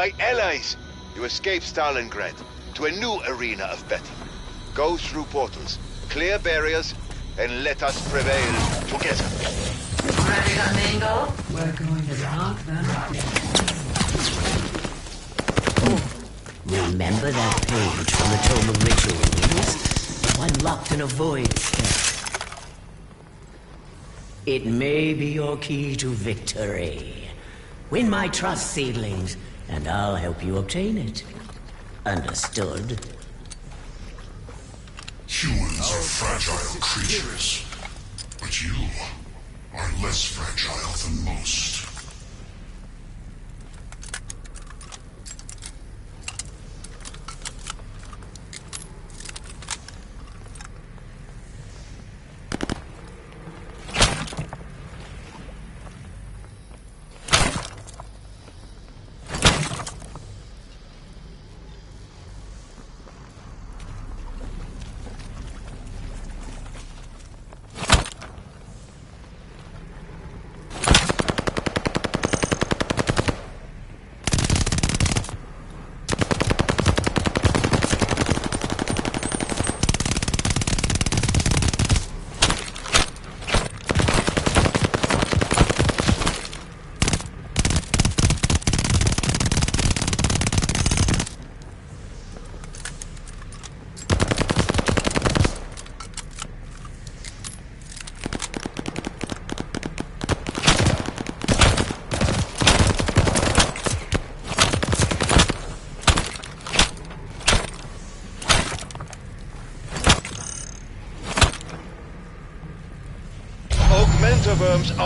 My allies, you escape Stalingrad to a new arena of battle. Go through portals, clear barriers, and let us prevail together. Ready? We're going to knock them Remember that page from the Tome of Rituals? One locked in a void. It may be your key to victory. Win my trust, seedlings, and I'll help you obtain it. Understood? Humans are fragile creatures, but you are less fragile than most.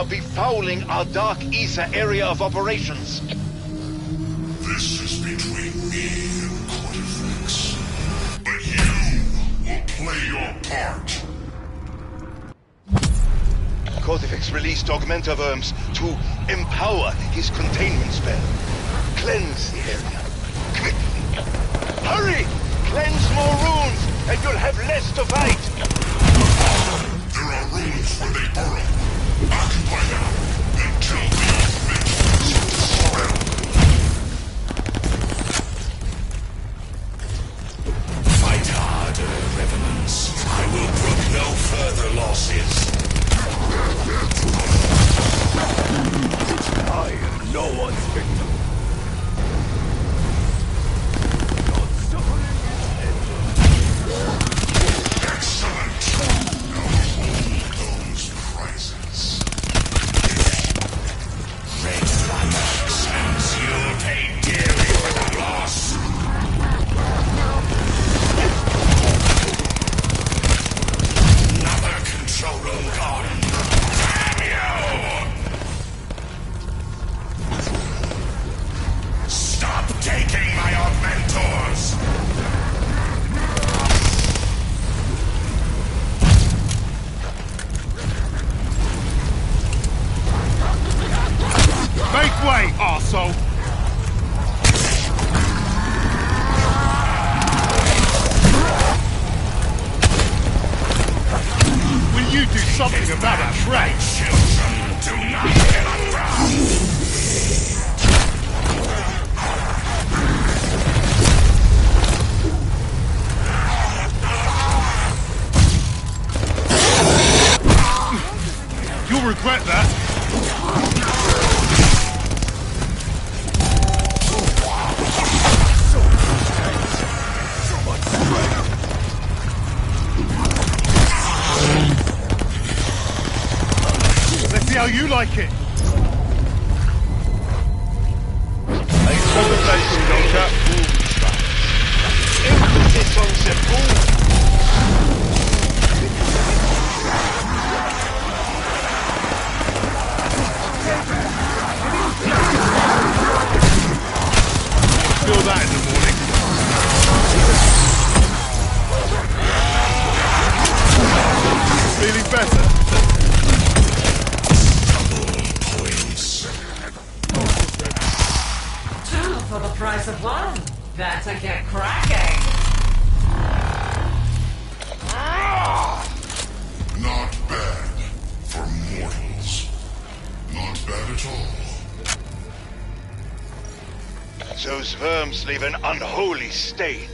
Are befouling our Dark Aether area of operations. This is between me and Kortifex. But you will play your part. Kortifex released Augmenta Worms to empower his containment spell. Cleanse the area. Quickly. Hurry! Cleanse more runes, and you'll have less to fight! An unholy stain.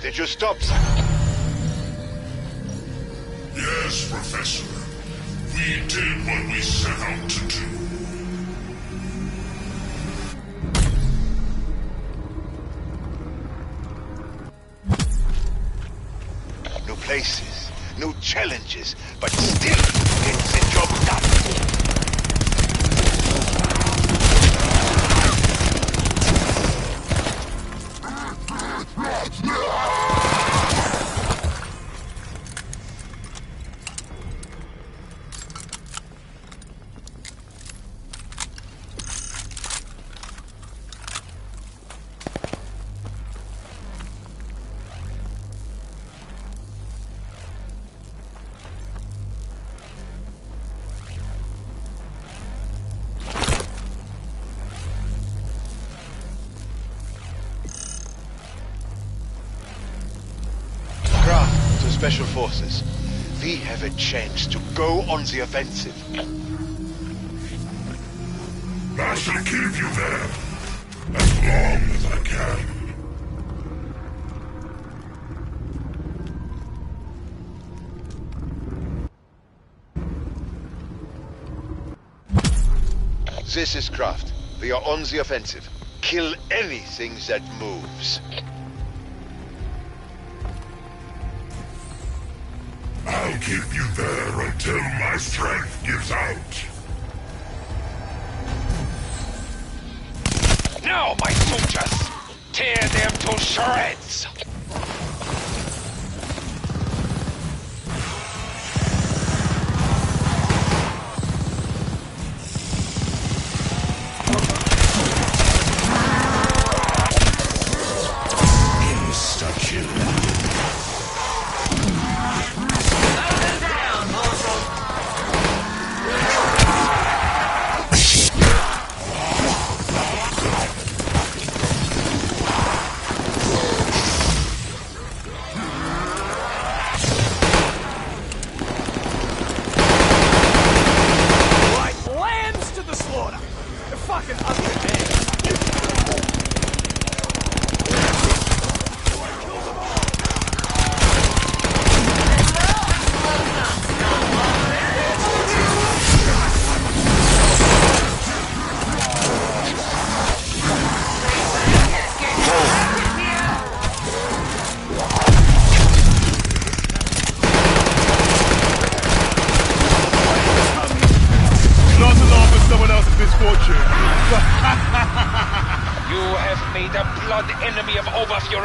Did you stop the offensive. I shall keep you there. As long as I can. This is Kraft. We are on the offensive. Kill anything that moves. My strength gives out.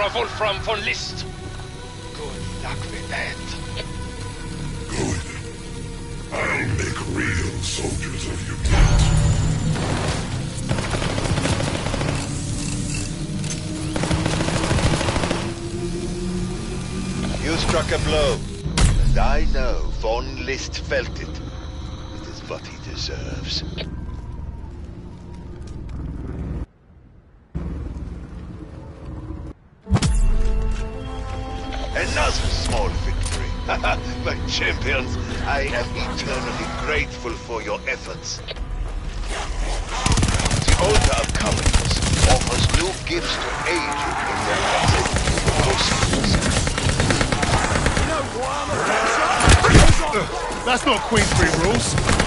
Oberfuhrer Wolfram von List. Good luck with that. Good. I'll make real soldiers of you yet. You struck a blow. And I know Von List felt it. It is what he deserves. My champions, I am eternally grateful for your efforts. The Altar of Covenants offers new gifts to aid you in your quest. That's not Queensberry rules.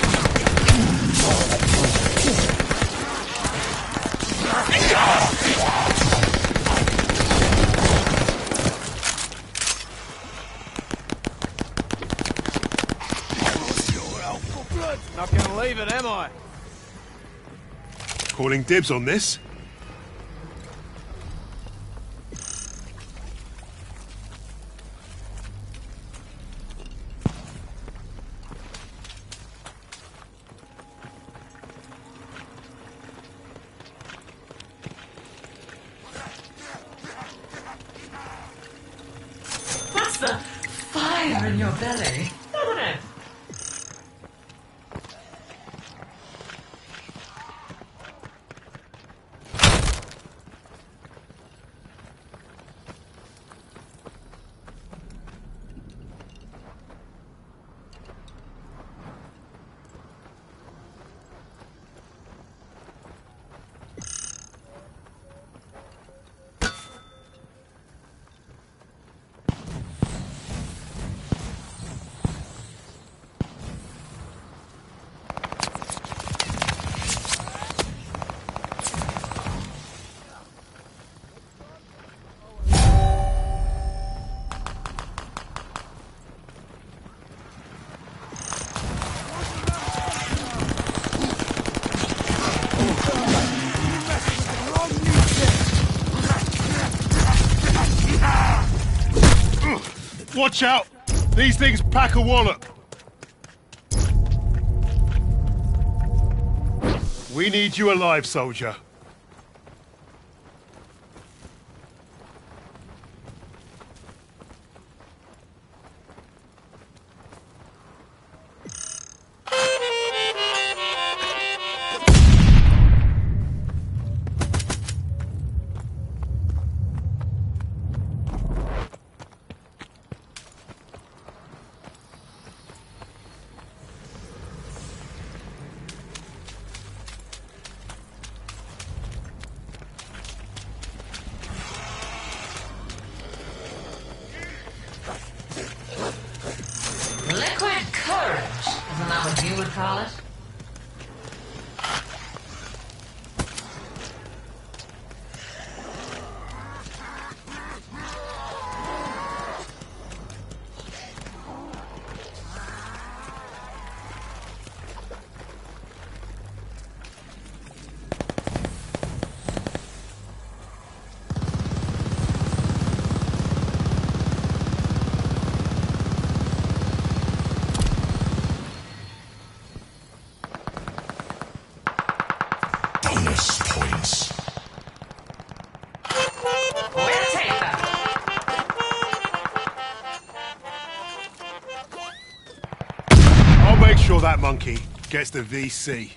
Am I? Calling dibs on this. Watch out! These things pack a wallop. We need you alive, soldier. Gets the VC.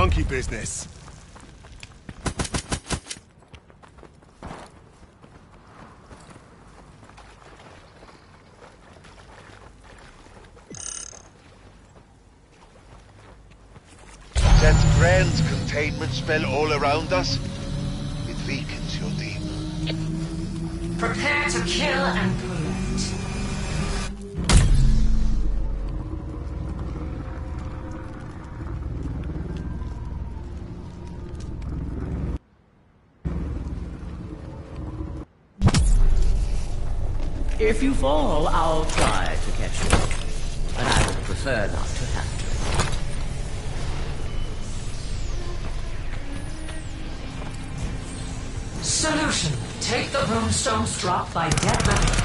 Monkey business. That grand containment spell all around us, it weakens your demon. Prepare to kill and If you fall, I'll try to catch you. But I would prefer not to have to. Solution. Take the runestones dropped by dead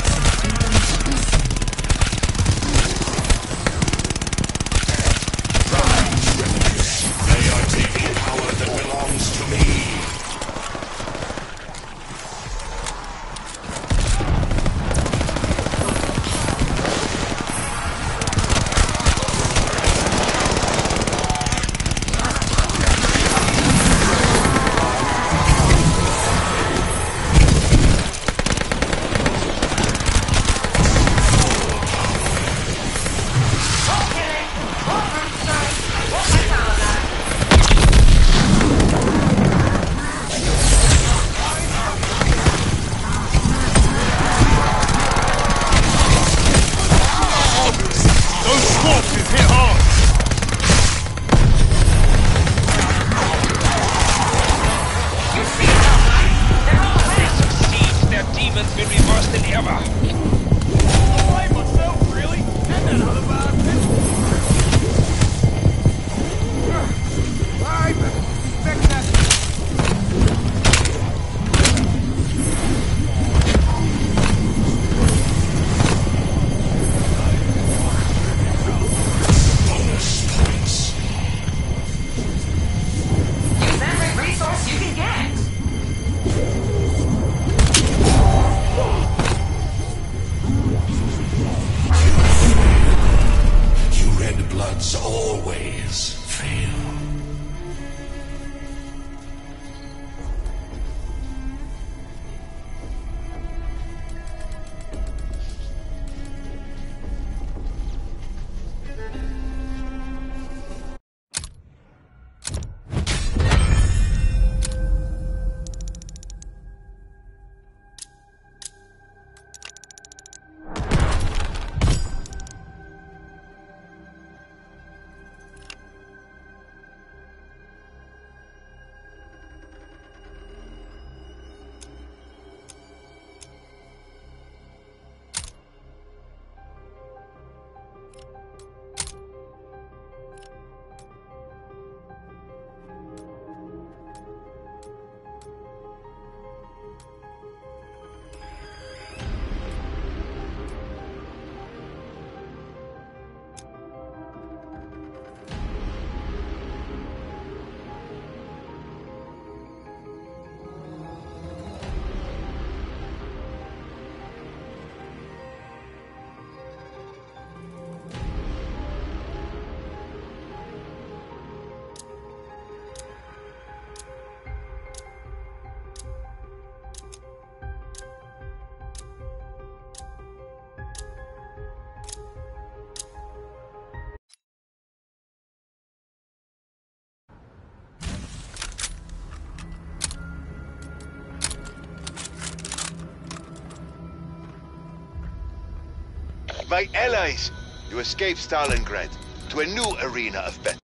My allies, you escape Stalingrad to a new arena of battle.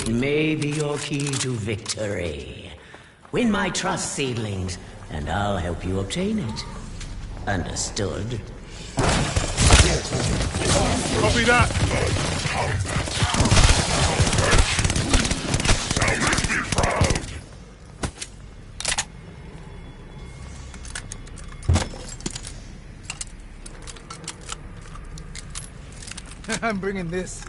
It may be your key to victory. Win my trust, seedlings, and I'll help you obtain it. Understood? Copy that. I'm bringing this.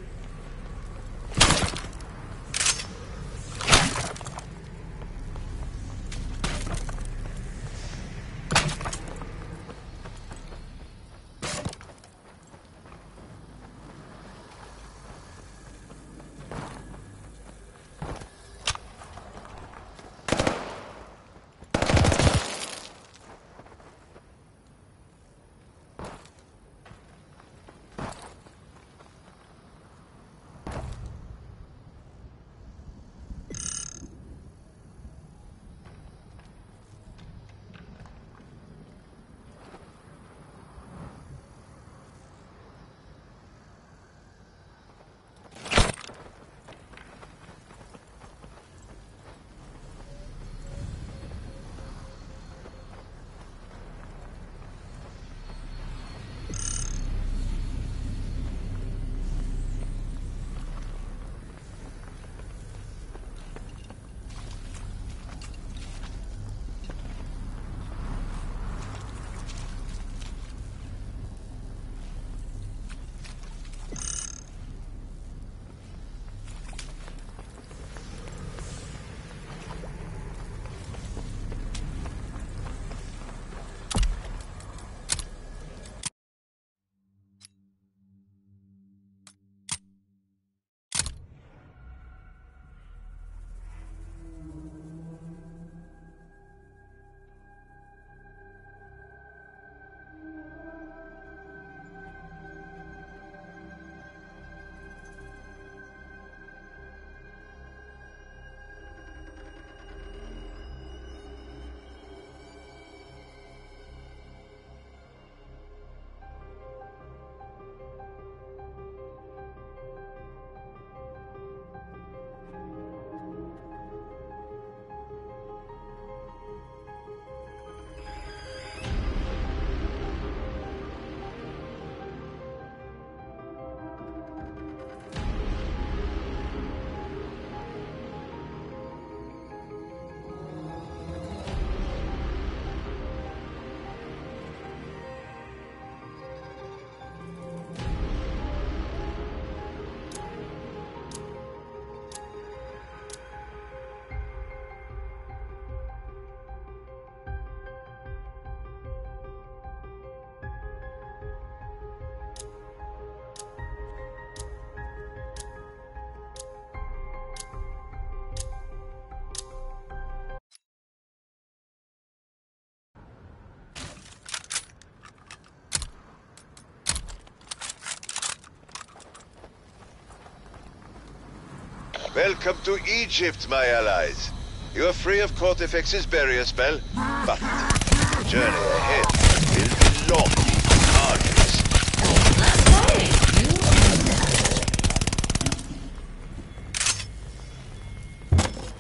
Welcome to Egypt, my allies. You are free of Kortifex's barrier spell, but the journey ahead will be long and arduous.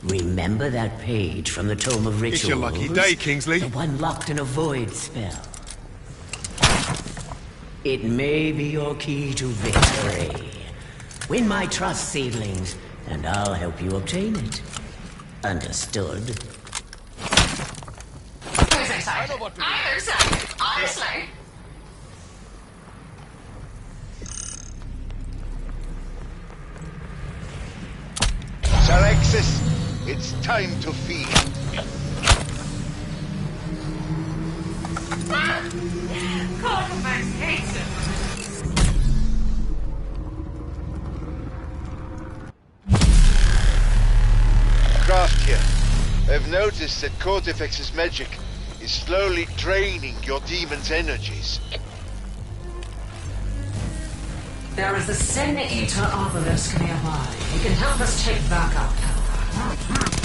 Remember that page from the Tome of Rituals? It's your lucky day, Kingsley. The one locked in a void spell. It may be your key to victory. Win my trust, seedlings, and I'll help you obtain it. Understood? Who's excited? I'm excited. Honestly. Saraxis, it's time to feed. Cortex hates noticed that Kortifex's magic is slowly draining your demon's energies. There is a Sin Eater obelisk nearby. He can help us take back our power.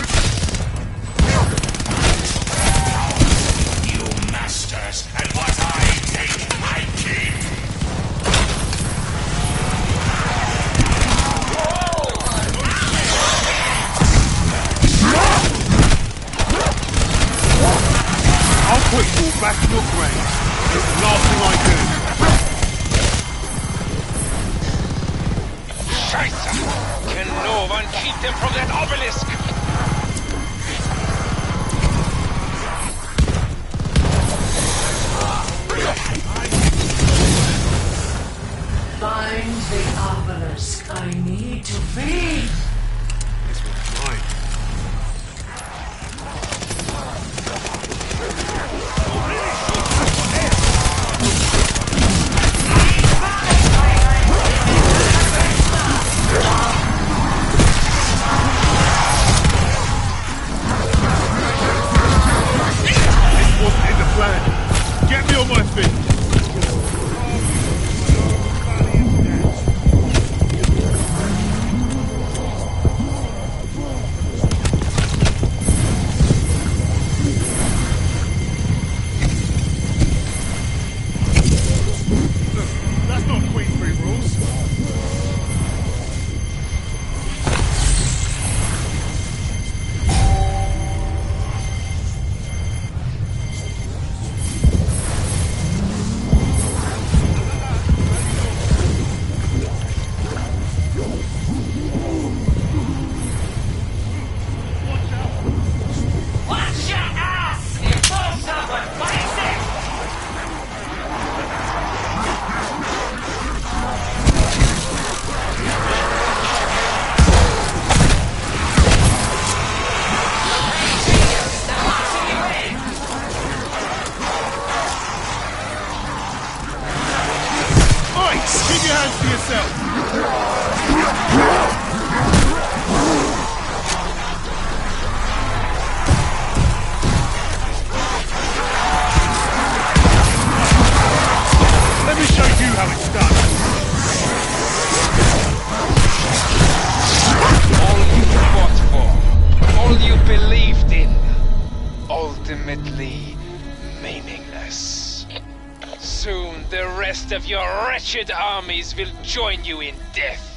Wretched armies will join you in death.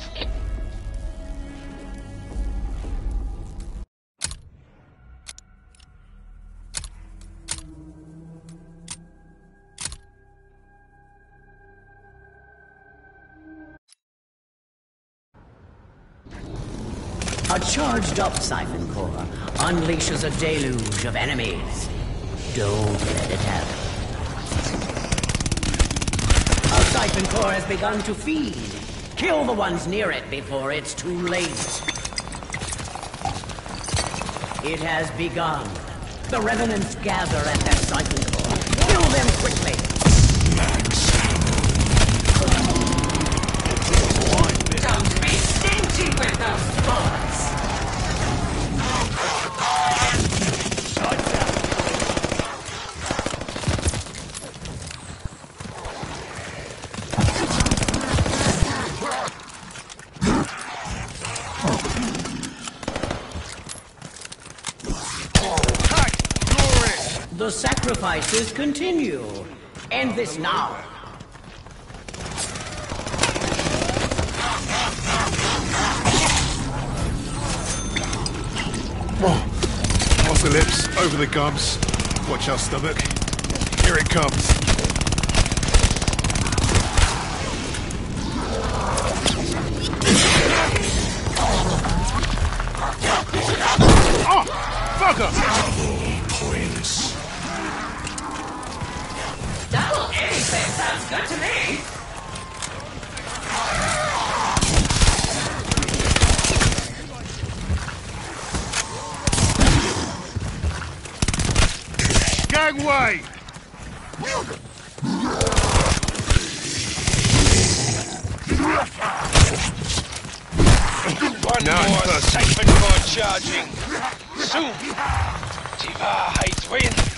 A charged up siphon core unleashes a deluge of enemies. Begun to feed. Kill the ones near it before it's too late. It has begun. The revenants gather at their siphon core. Kill them quickly. Don't be stingy with those bullets! The sacrifices continue. End this now. Past the lips, over the gums. Watch our stomach. Here it comes. Oh! Fucker! Points. Double anything sounds good to me! Gangway! One Now more person. siphon core charging. Soon, it wins.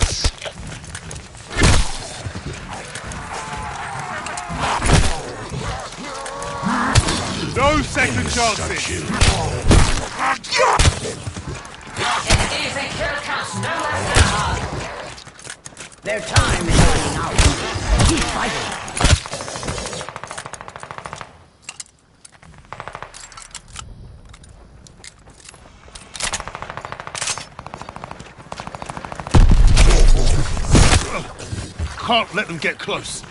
Second chances! Easy kill counts no less than hard. Their time is running out. Keep fighting. Can't let them get close.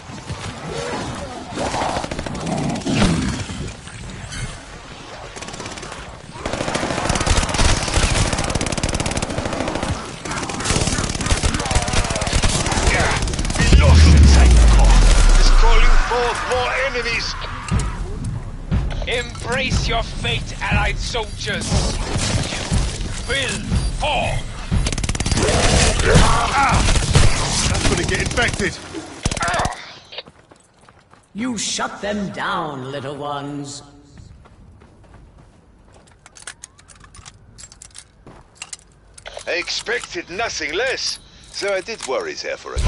Shut them down, little ones. I expected nothing less, so I did worry there for a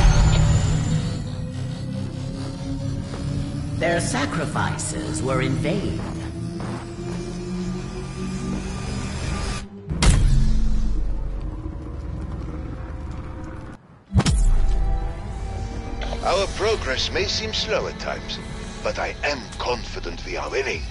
Their sacrifices were in vain. Our progress may seem slow at times, but I am confident we are winning.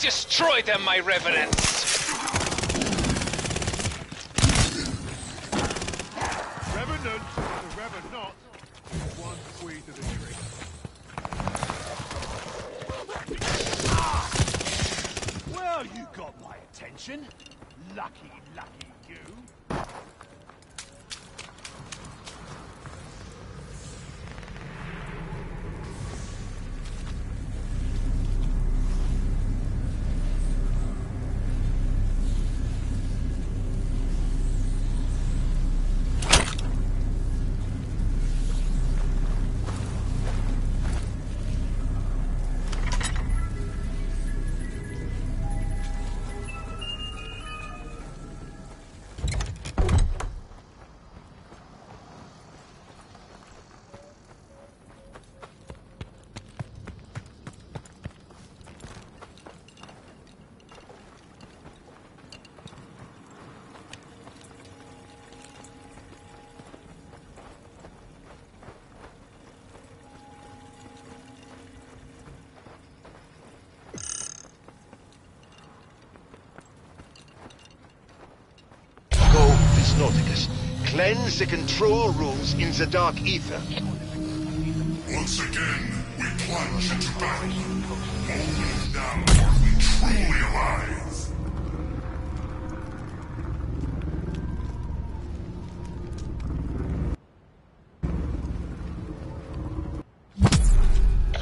Destroy them, my revenants. Cleanse the control rooms in the Dark Aether. Once again, we plunge into battle. Only now are we truly alive.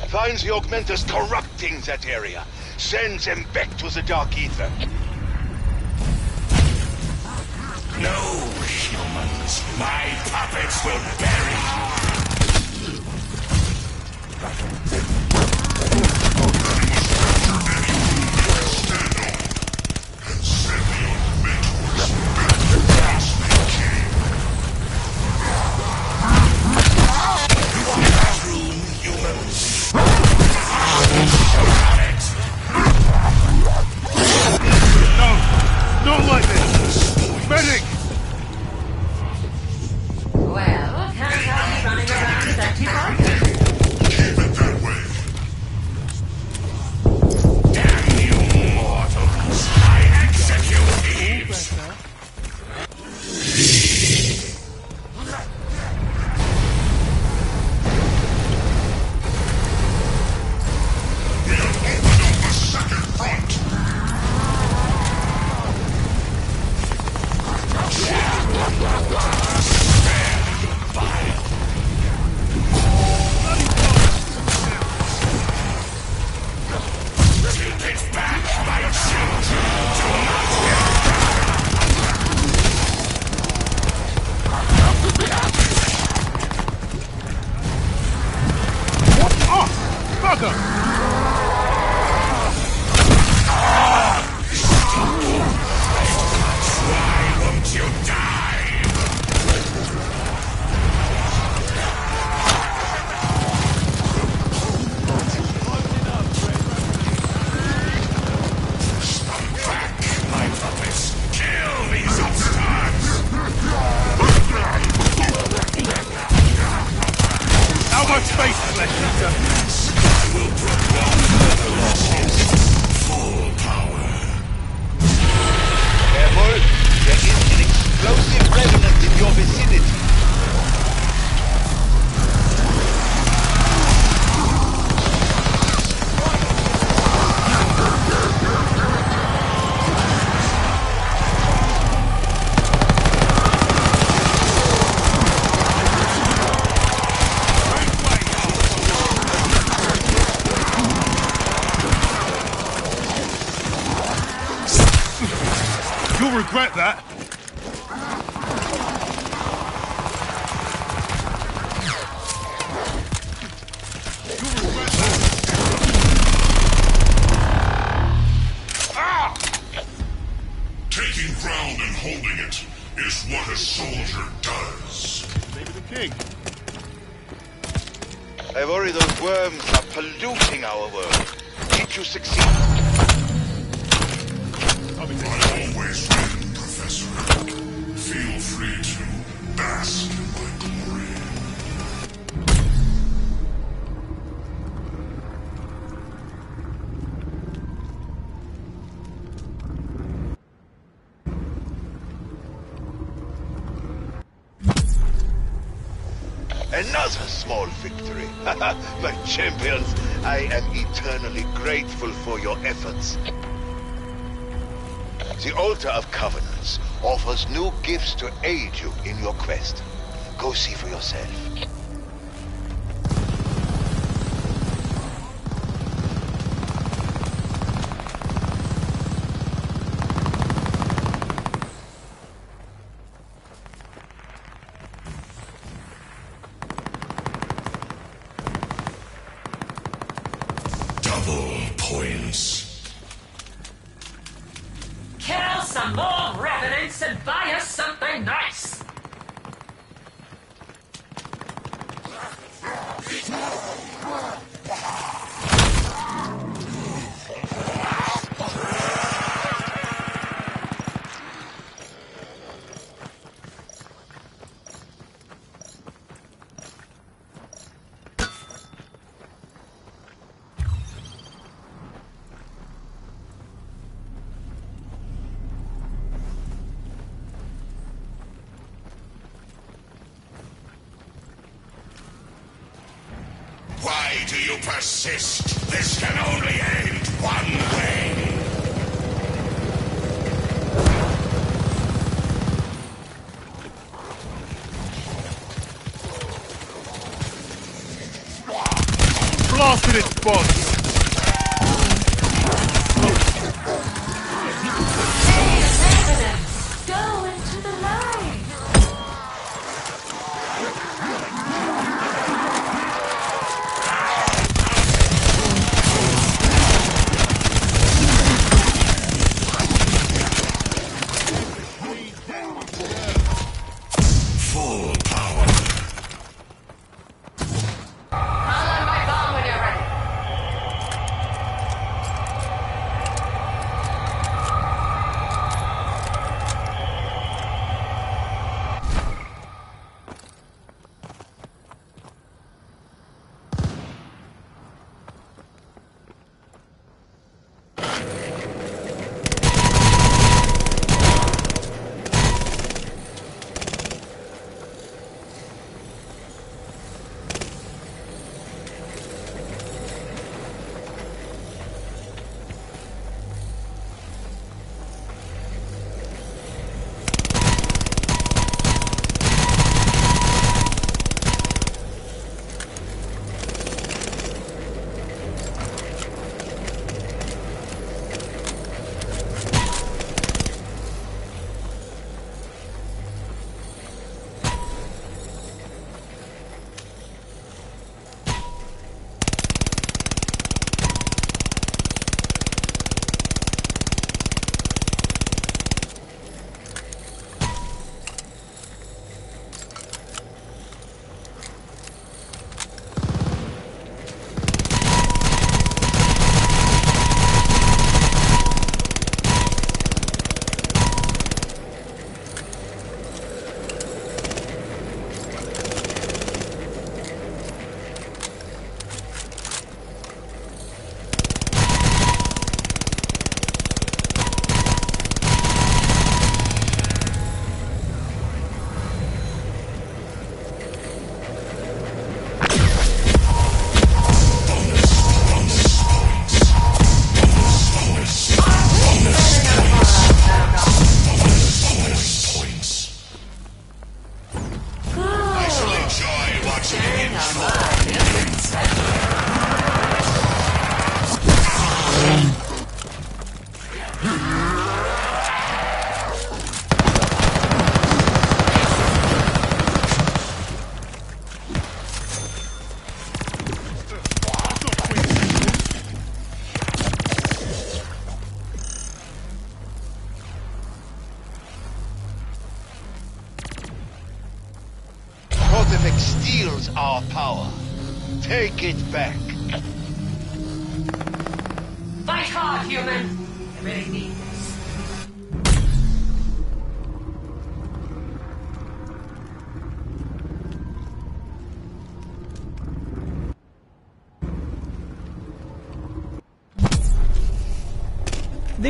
Find the Augmenters corrupting that area. Send them back to the Dark Aether. No, humans. My puppets will bury to aid you in your quest. Go see for yourself. do you persist? This can only end one way. blasted it, boss!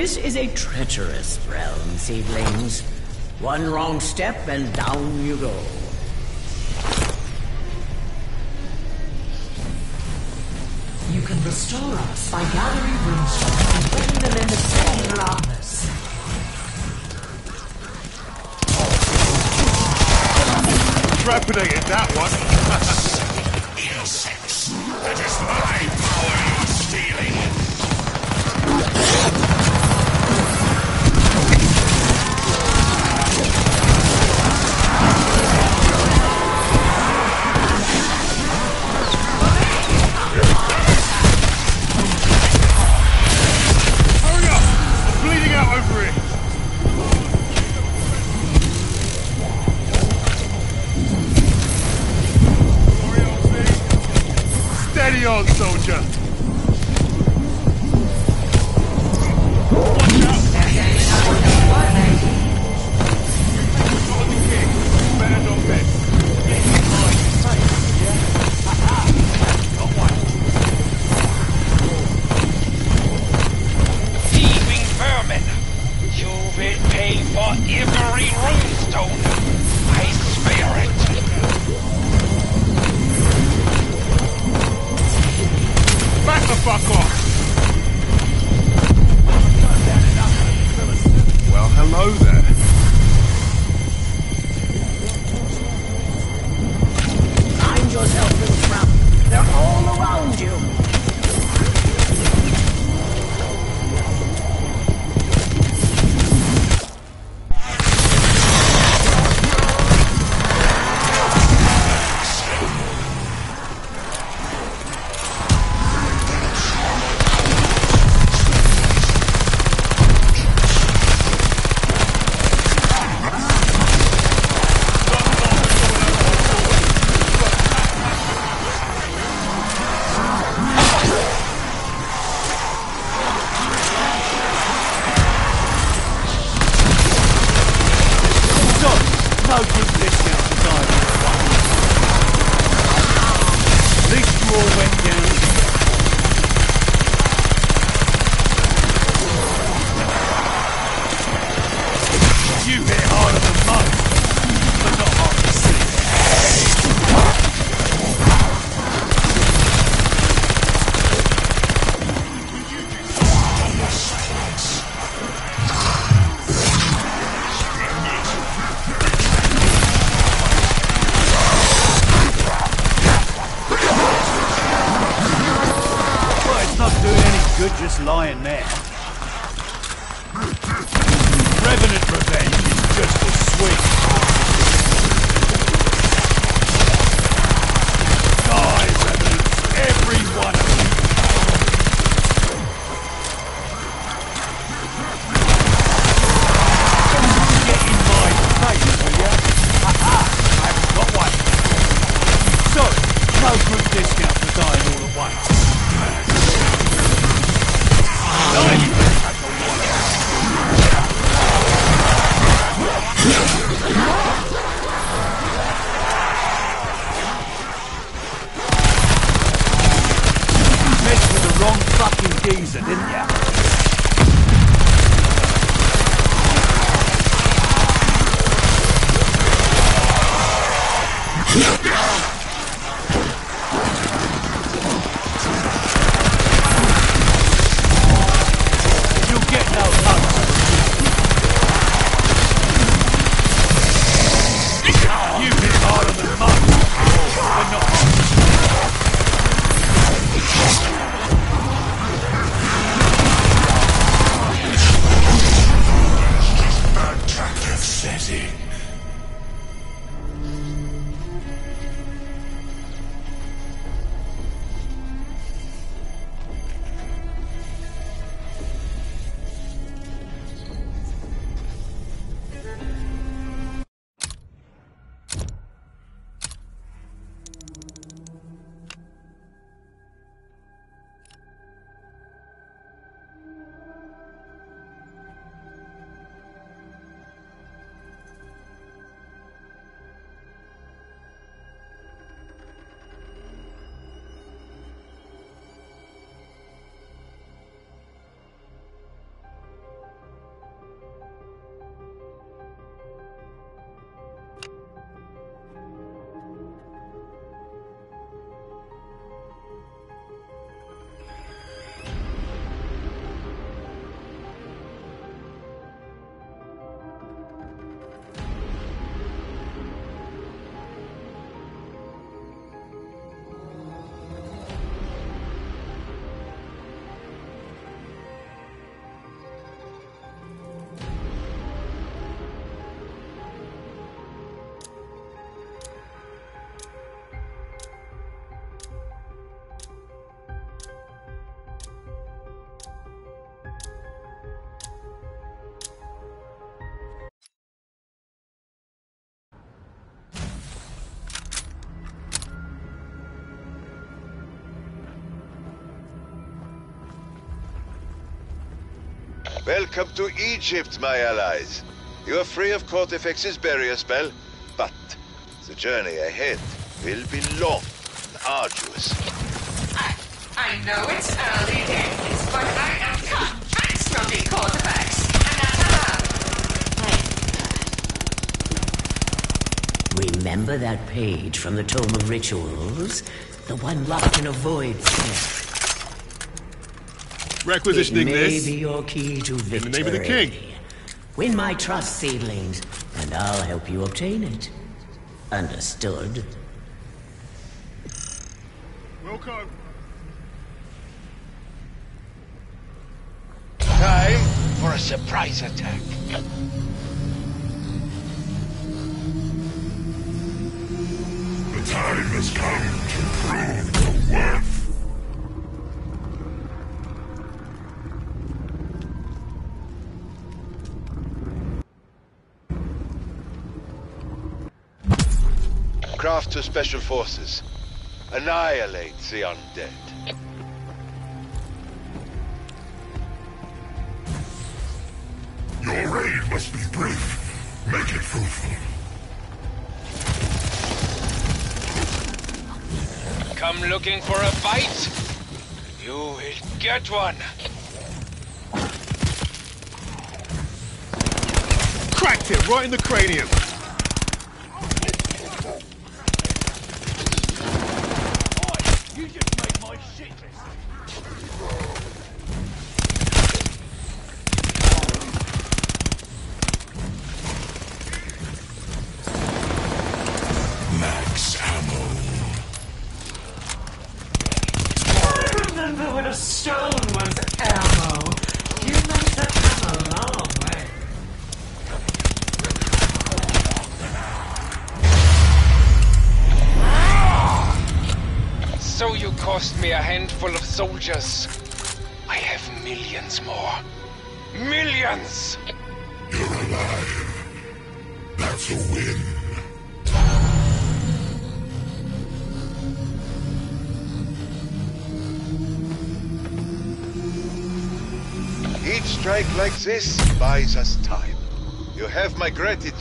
This is a treacherous realm, seedlings. One wrong step and down you go. You can restore us by gathering roots and putting them in the same roughness. Trapping on, soldier. Welcome to Egypt, my allies. You are free of Kortifex's barrier spell, but the journey ahead will be long and arduous. I, I know it's early days, but I am cut thanks from the quarterbacks. Remember that page from the Tome of Rituals? The one locked in a void sphere. Requisitioning it may this. be your key to victory. In the name of the king. Win my trust, seedlings, and I'll help you obtain it. Understood? Wilco. Time for a surprise attack. The time has come to prove to Special Forces. Annihilate the undead. Your raid must be brief. Make it fruitful. Come looking for a fight? You will get one. Cracked it right in the cranium. Handful of soldiers. I have millions more. Millions! You're alive. That's a win. Each strike like this buys us time. You have my gratitude.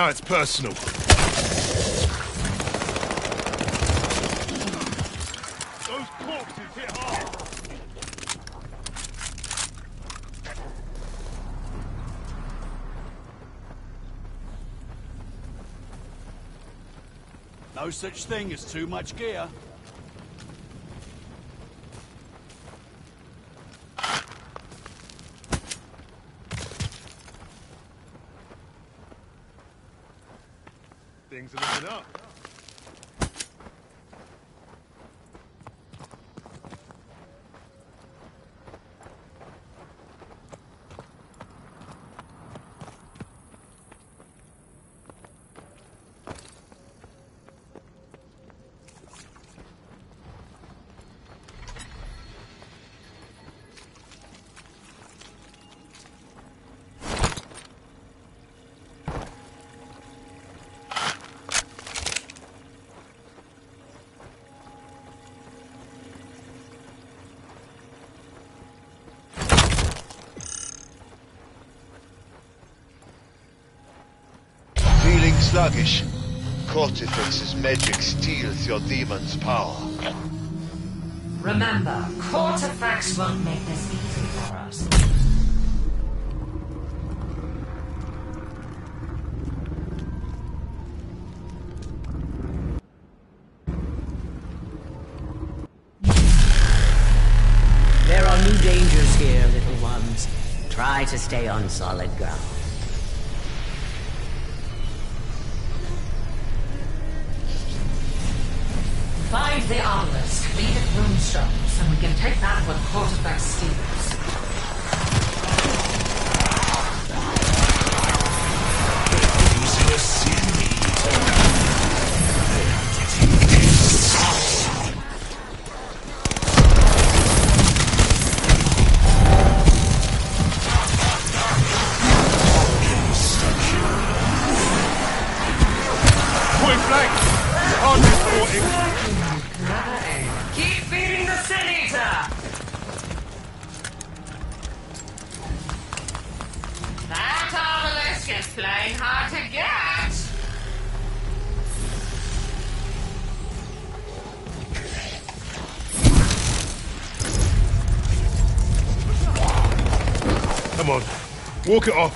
Now it's personal. Those corpses hit hard. No such thing as too much gear. Things are looking up. Feeling sluggish. Kortifex's magic steals your demon's power. Remember, Cortifex won't make this easy for us. There are new dangers here, little ones. Try to stay on solid ground. Walk it off.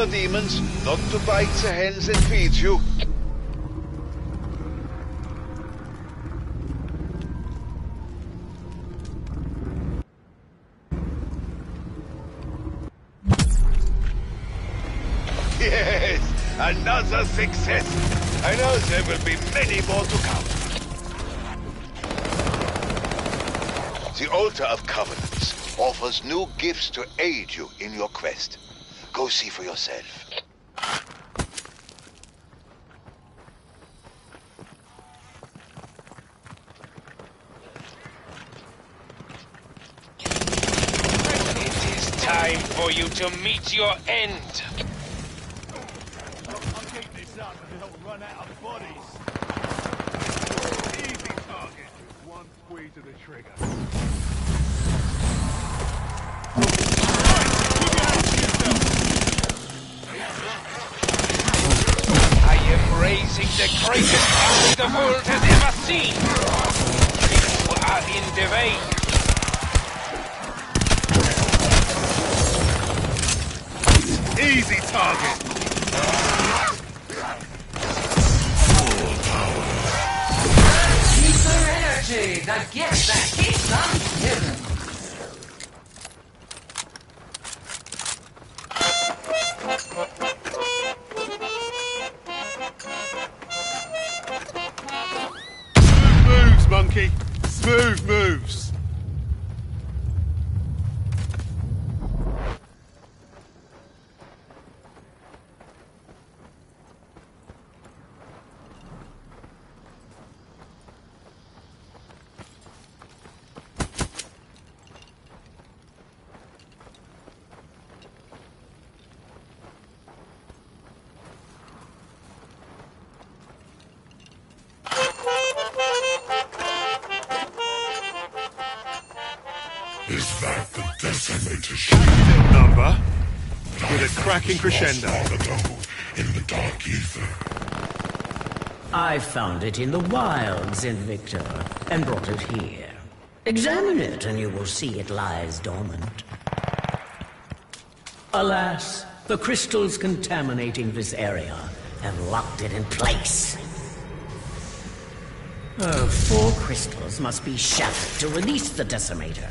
Remember, demons, not to bite the hands that feed you. Yes, another success. I know there will be many more to come. The Altar of Covenants offers new gifts to aid you in your quest. Go see for yourself. It is time for you to meet your end. I'll keep this up and it'll run out of bodies. Easy target. One squeeze of the trigger. Raising the greatest army the world has ever seen. You are in the way. Easy target. Aether energy, the gift that keeps on giving. Smooth with a cracking crescendo. In the Dark Aether. I found it in the wilds, Invictor, and brought it here. Examine it, and you will see it lies dormant. Alas, the crystals contaminating this area have locked it in place. Oh, four crystals must be shattered to release the decimator,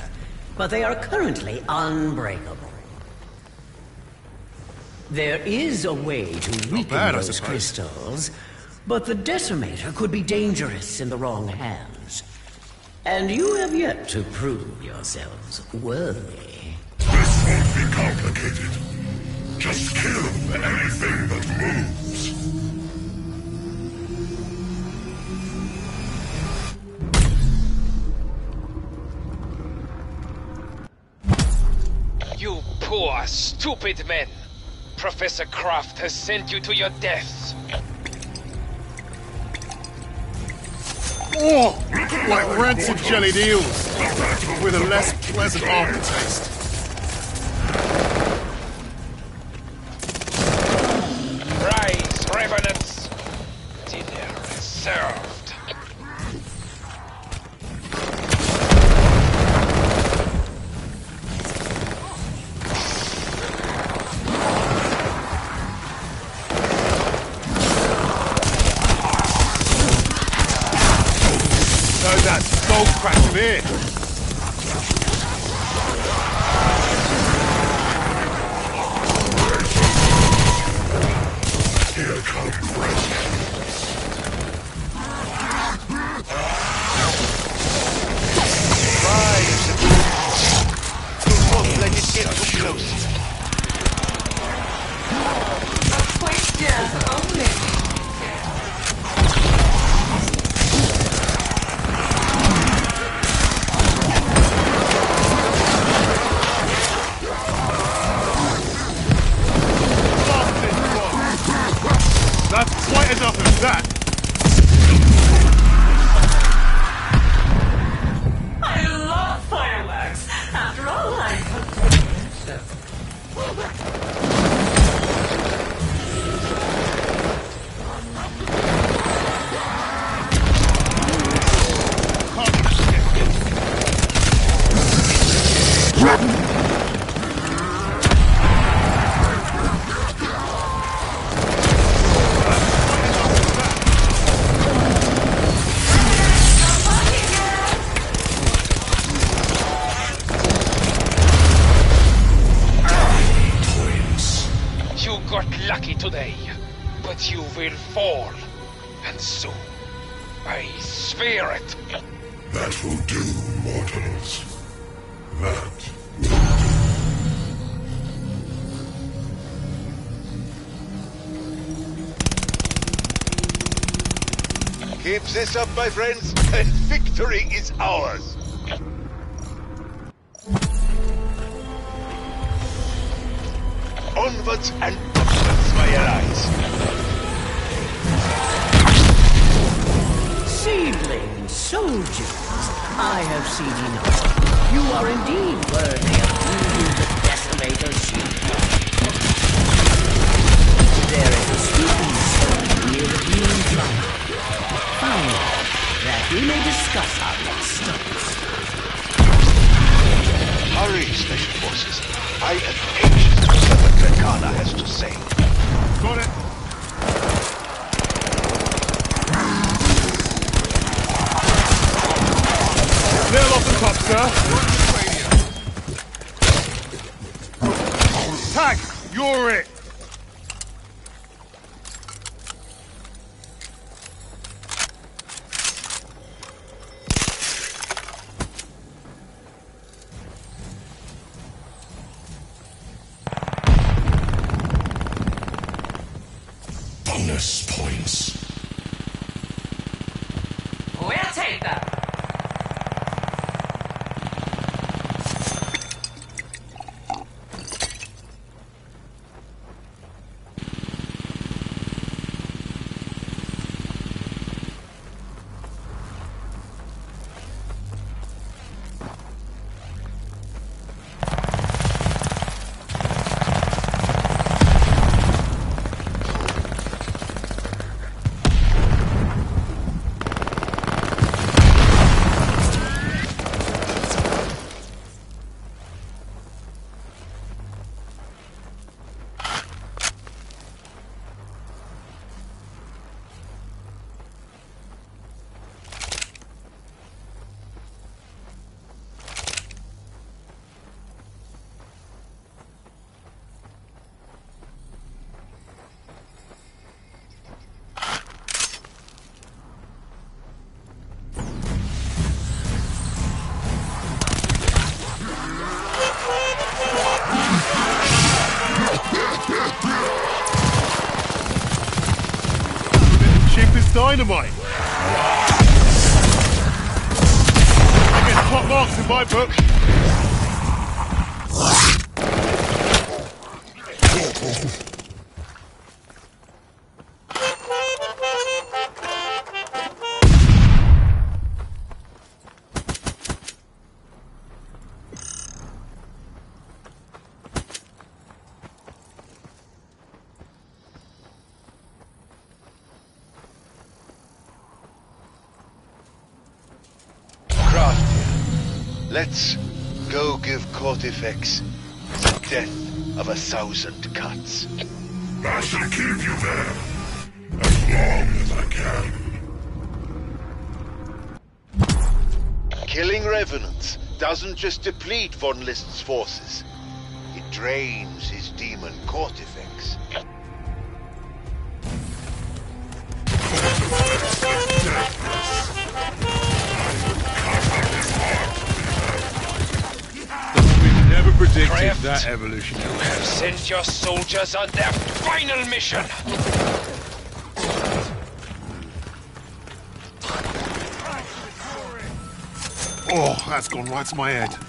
but they are currently unbreakable. There is a way to weaken bad, those crystals, but the decimator could be dangerous in the wrong hands. And you have yet to prove yourselves worthy. This won't be complicated. Just kill anything that moves. You poor, stupid men! Professor Krafft has sent you to your deaths. Oh, like rancid jellied eels with a less pleasant aftertaste. Keep this up, my friends, and victory is ours. Onwards and upwards, my allies. Seedling soldiers, I have seen enough. You are indeed worthy of wielding the Decimator shield. There is a steeping stone near the viewing flight. Find it, that we may discuss our next steps. Hurry, Special Forces. I am anxious to hear what Drakana has to say. Got it. Little off the top, sir. Dynamite. I get top marks in my book. Let's go give Kortifex the death of a thousand cuts. I shall keep you there. As long as I can. Killing revenants doesn't just deplete Von List's forces. It drains his Craft. that evolution. Send your soldiers on their final mission. Oh, that's gone right to my head.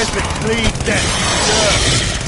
There's the clean death.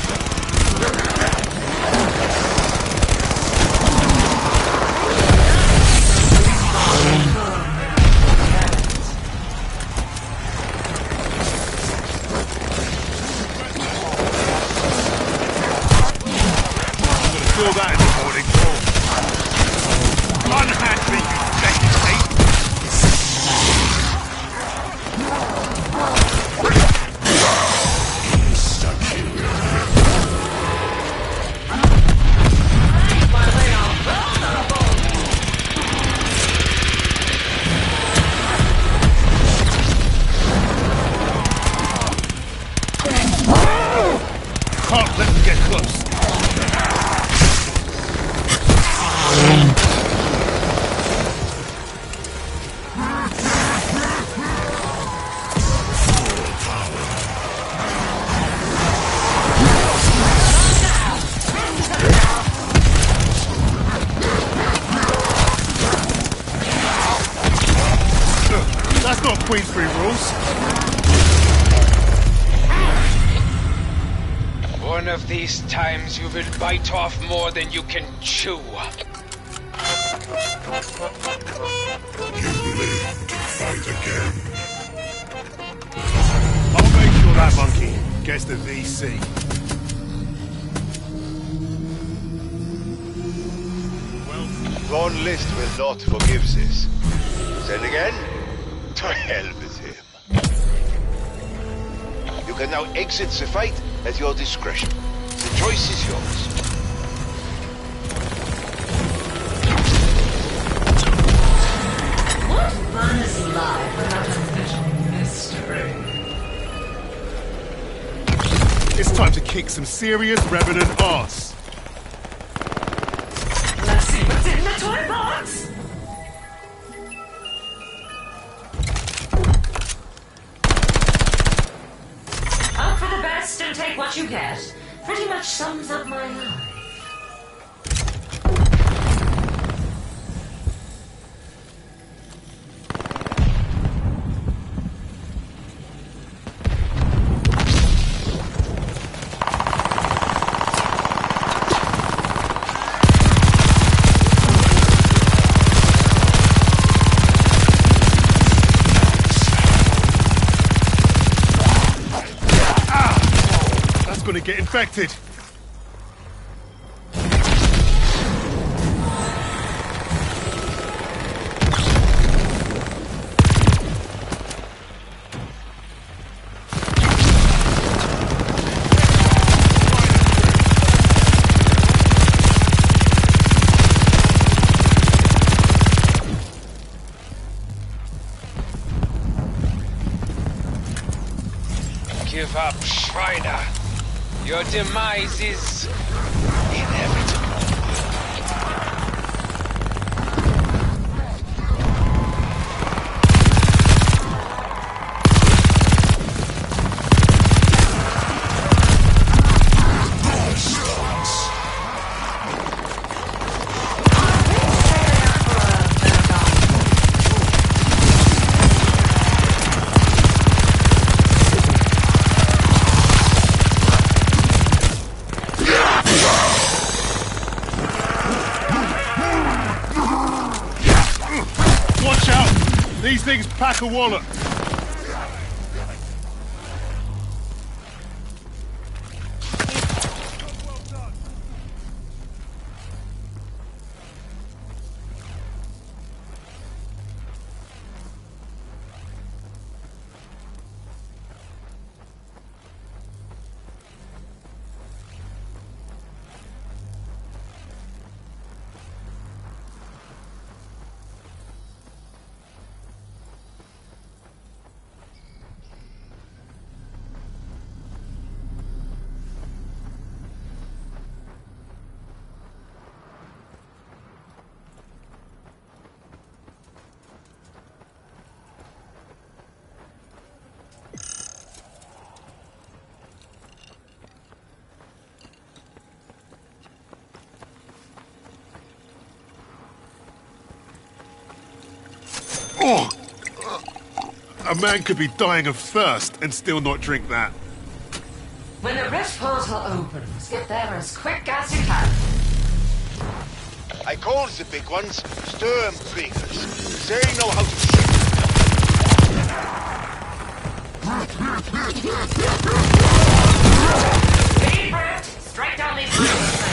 These times you will bite off more than you can chew. You live to fight again. I'll make sure that monkey gets the VC. Von List will not forgive this. Then again, to hell with him. You can now exit the fight at your discretion. The choice is yours. What fun is life without a little mystery? It's time to kick some serious Revenant ass. Gonna things pack A man could be dying of thirst and still not drink that. When the rift portal opens, get there as quick as you can. I call the big ones Sturm Fingers. They know how to shoot. Deep breath, straight down these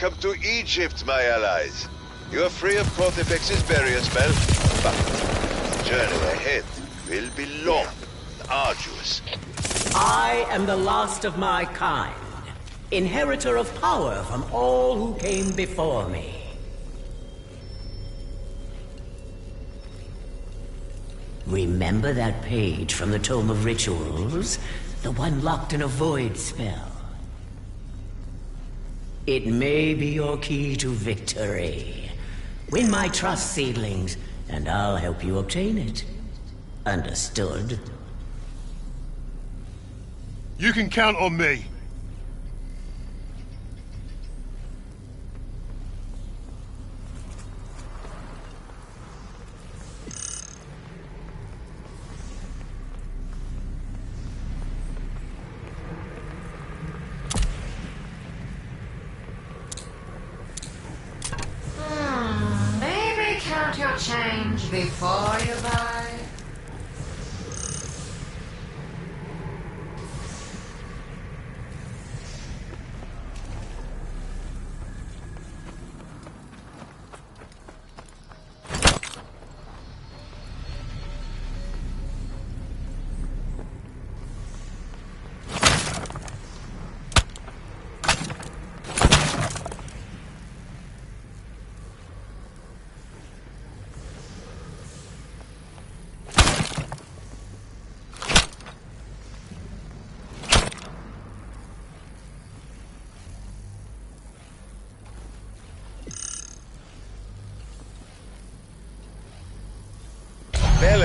Welcome to Egypt, my allies. You're free of Kortifex's barrier spell, but the journey ahead will be long and arduous. I am the last of my kind, inheritor of power from all who came before me. Remember that page from the Tome of Rituals? The one locked in a void spell. It may be your key to victory. Win my trust, seedlings, and I'll help you obtain it. Understood? You can count on me. Before you.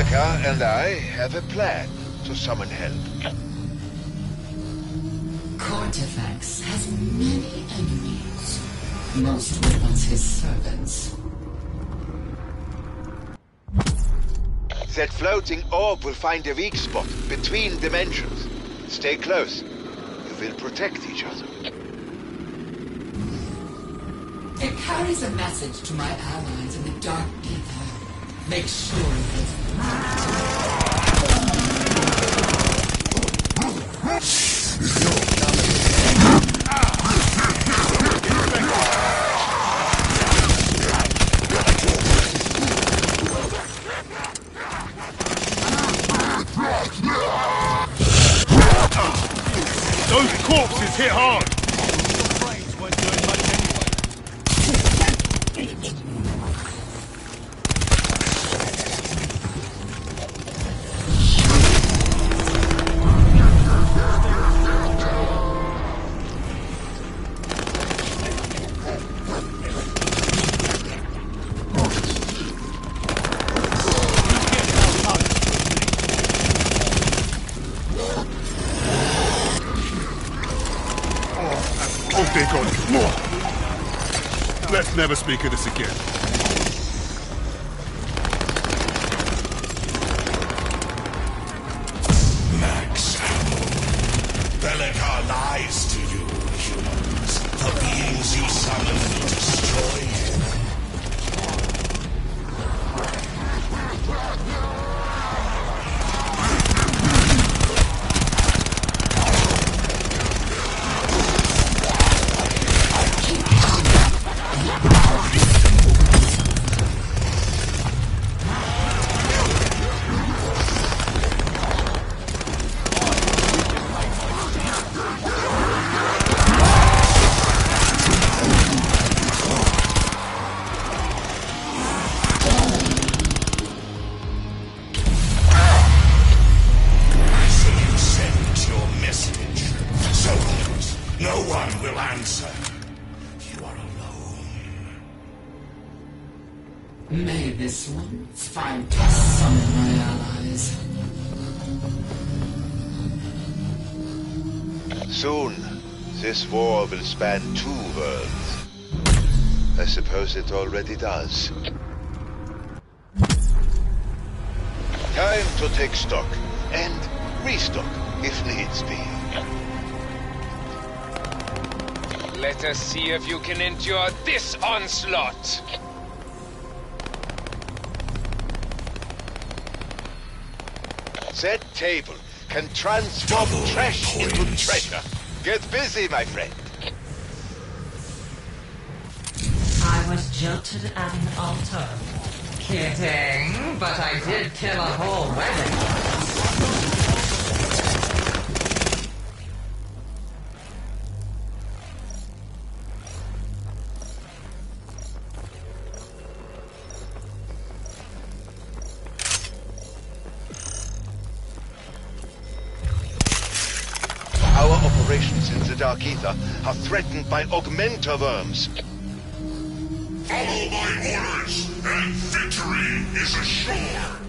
Bellica and I have a plan to summon help. Kortifex has many enemies. Most were once his servants. That floating orb will find a weak spot between dimensions. Stay close. You will protect each other. It carries a message to my allies in the Dark Aether. Make sure of it. Ah. God. Let's never speak of this again. Span two worlds. I suppose it already does. Time to take stock and restock if needs be. Let us see if you can endure this onslaught. That table can transform Double trash into treasure. Get busy, my friend. Was at an altar. Kidding, but I did kill a whole wedding. Our operations in the Dark Aether are threatened by augmenter worms. Follow my orders, and victory is assured.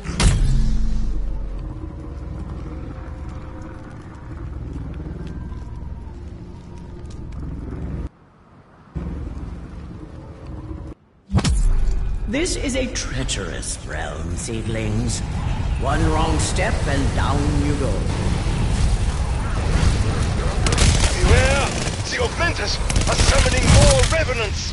This is a treacherous realm, seedlings. One wrong step and down you go. Beware! The augmenters are summoning more revenants!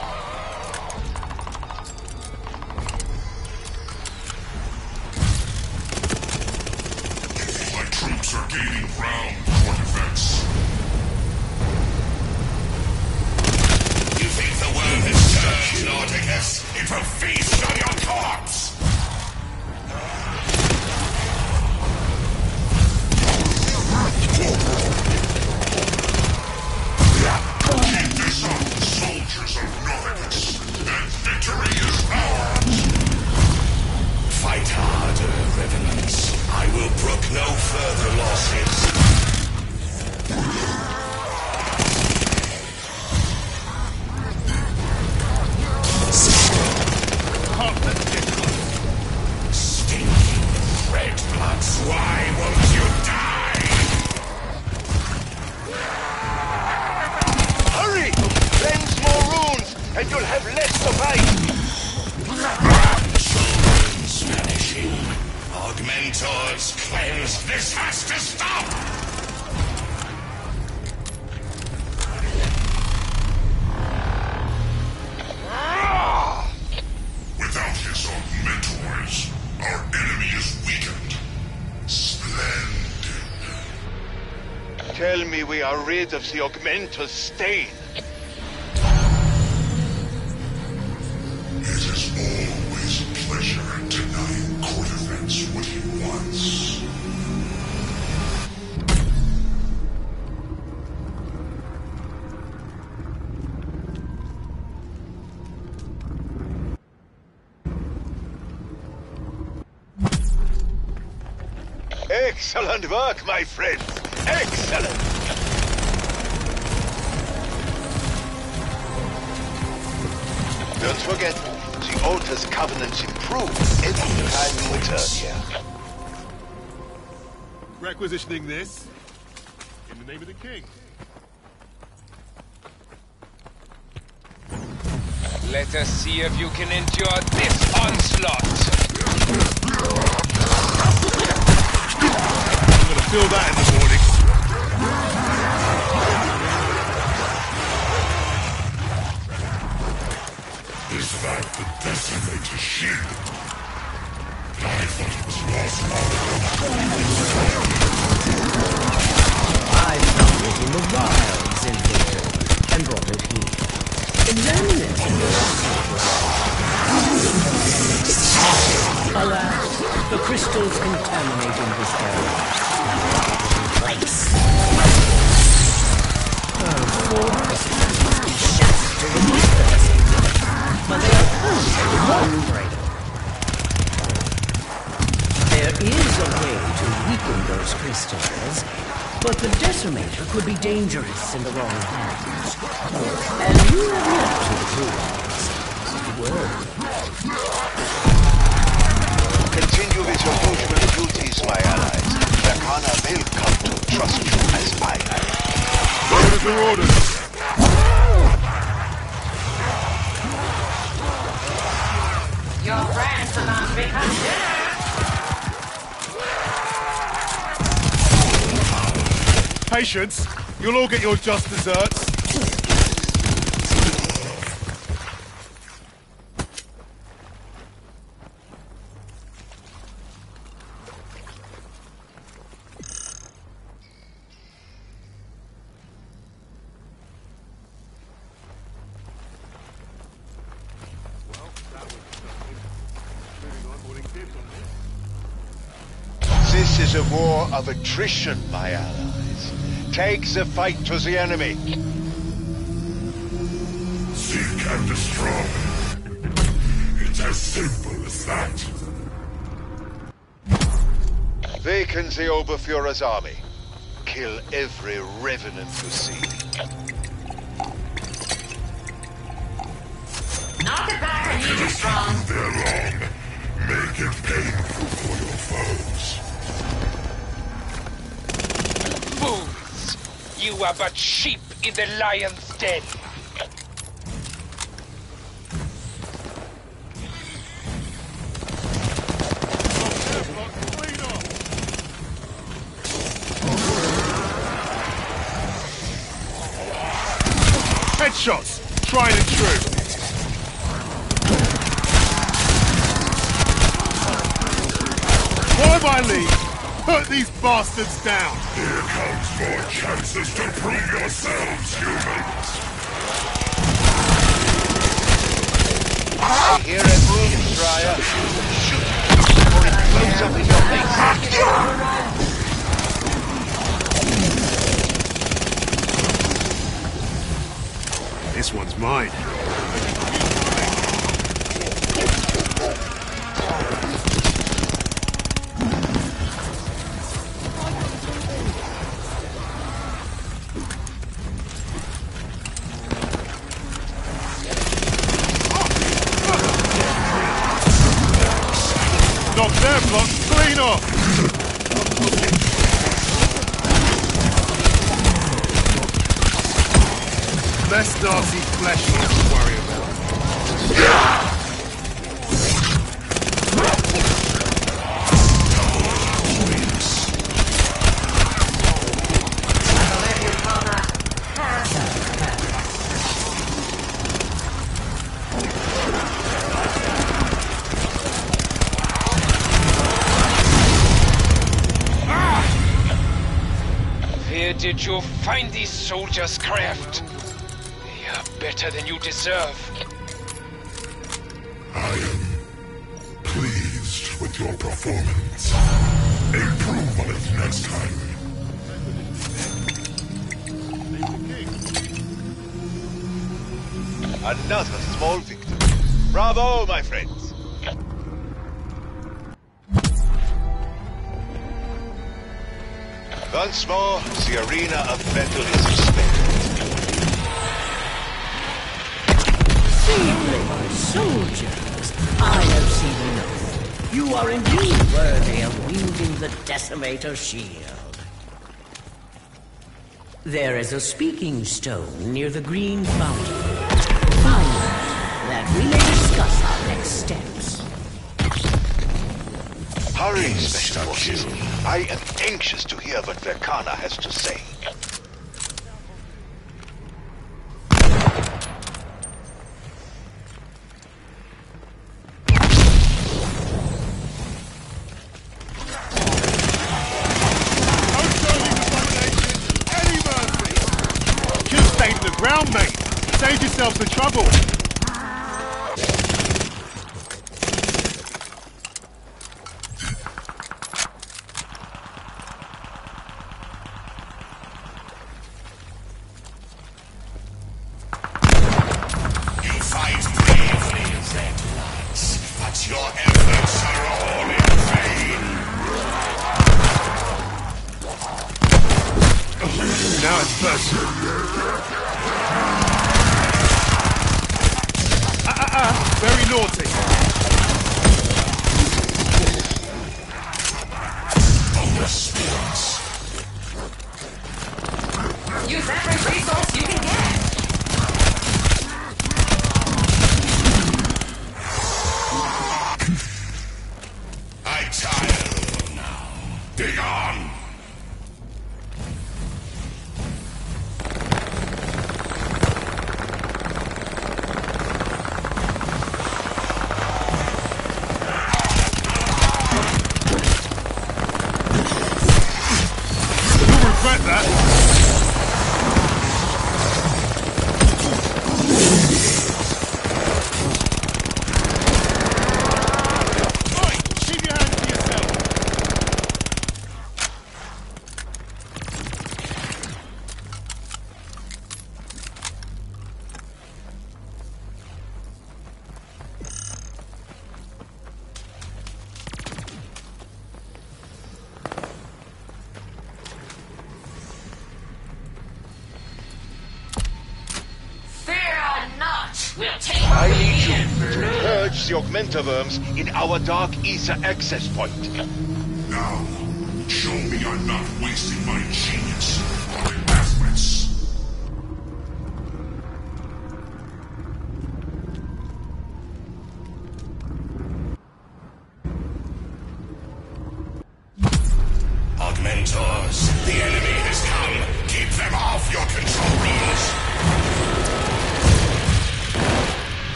the augmenter's stain. It is always a pleasure denying Kortifex what he wants. Excellent work, my friend. Covenants improve every time you return here. Requisitioning this in the name of the king. Let us see if you can endure this onslaught. I'm gonna feel that dangerous in the wrong hands. And you have yet to prove Whoa. Continue with your usual duties, my allies. Rakana will come to trust you as I have. Orders are orders. Your friends are not become dinner. Patience. You'll all get your just desserts. This is a war of attrition, my allies. Take the fight to the enemy. Seek and destroy. It's as simple as that. Weaken the Oberfuhrer's army. Kill every revenant you see. Knock it back, I need you strong. They're wrong. You are but sheep in the lion's den. Headshots. Tried and true. Follow my lead. Put these bastards down. More chances to prove yourselves, humans. I hear a boom, Stryer. Shoot! Before it blows up in your face. This one's mine. Soldiers' craft? They are better than you deserve. I am pleased with your performance. Improve on it next time. Another small victory. Bravo, my friends. Once more, the arena of battle is expanded. Seemly soldiers, I have seen enough. You are indeed worthy of wielding the Decimator shield. There is a speaking stone near the green fountain. Find that we may discuss Special Forces. I am anxious to hear what Verkana has to say. pentaverms in our Dark Aether access point.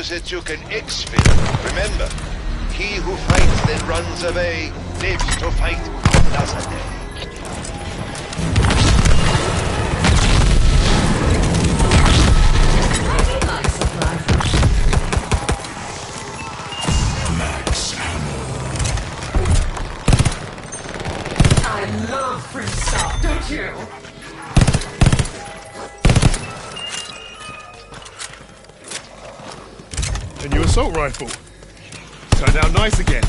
those that you can exfil. Remember, he who fights then runs away, lives to fight another day. rifle. Turned out nice again.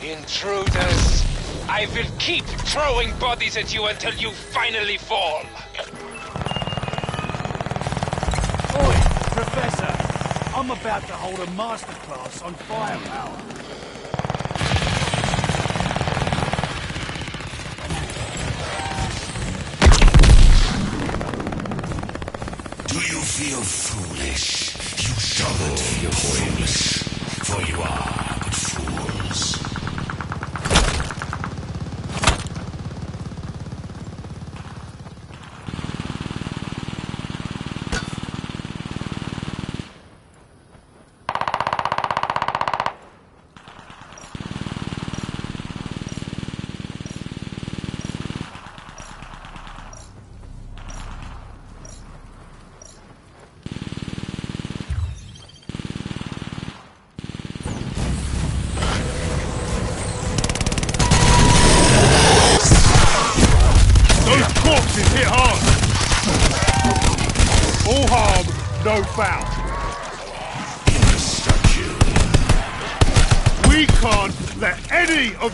Intruders! I will keep throwing bodies at you until you finally fall! Oi, Professor! I'm about to hold a masterclass on firepower. Do you feel foolish? Troubled your wings, for you are.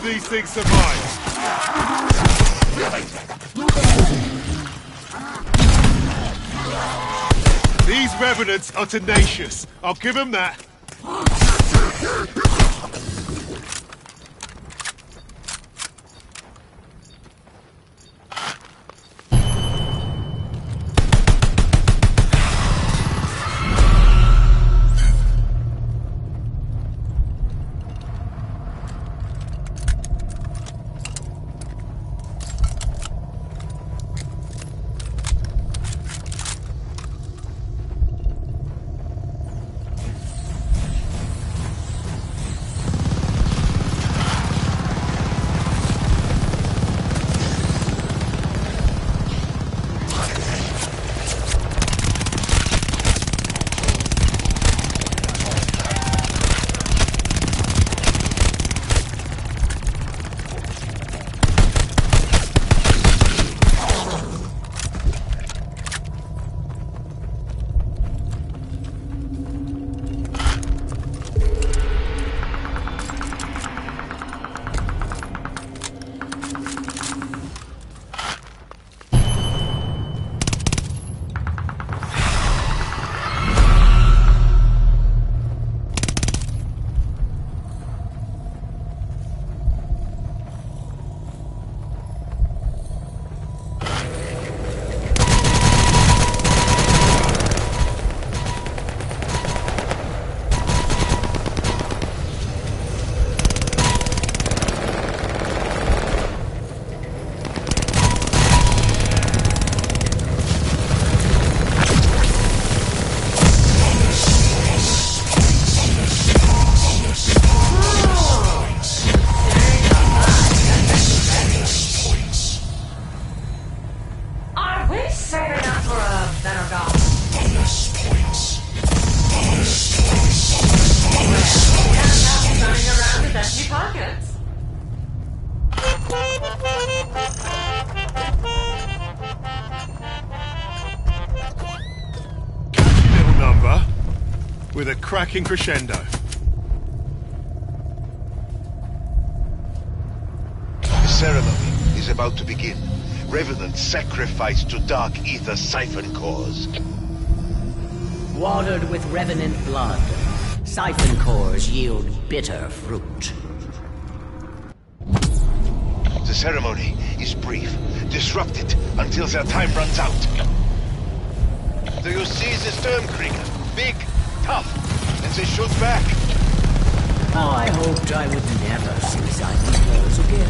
these things survive. These revenants are tenacious. I'll give them that. Cracking crescendo. The ceremony is about to begin. Revenants sacrificed to Dark Aether siphon cores. Watered with revenant blood, siphon cores yield bitter fruit. The ceremony is brief. Disrupt it until their time runs out. Do you see the Sturmkrieger? Big, tough, back. Oh, I hoped I would never see siphon cores again.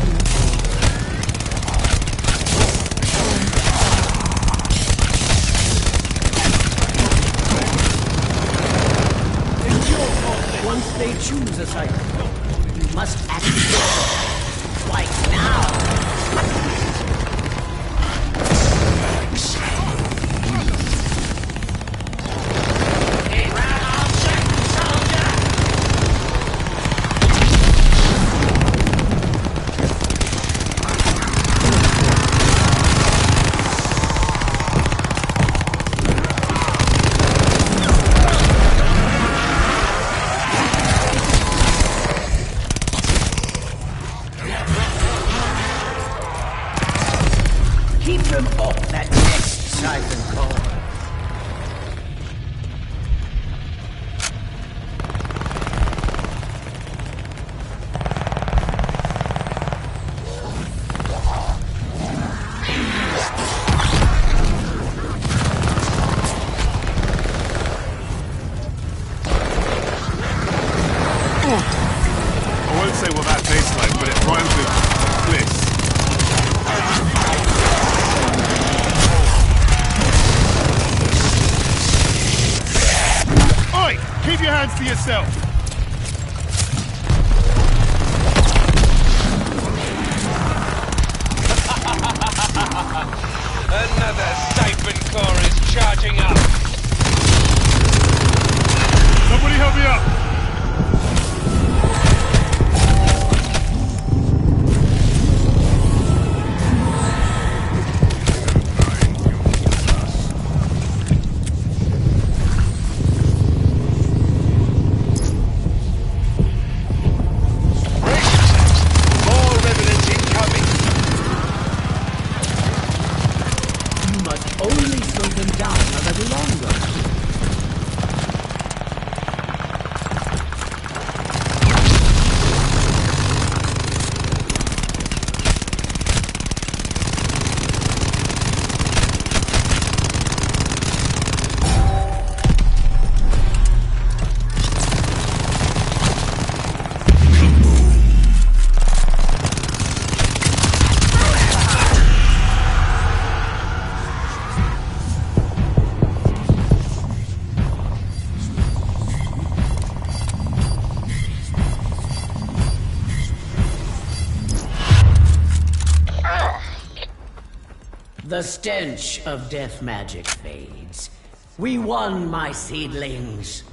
Once they choose a siphon, you must act The stench of death magic fades. We won, my seedlings.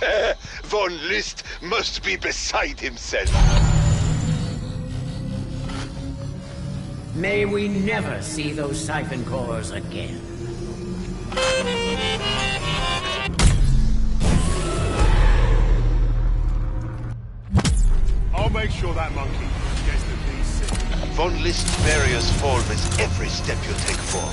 Von List must be beside himself. May we never see those siphon cores again. List's barriers fall with every step you take forward.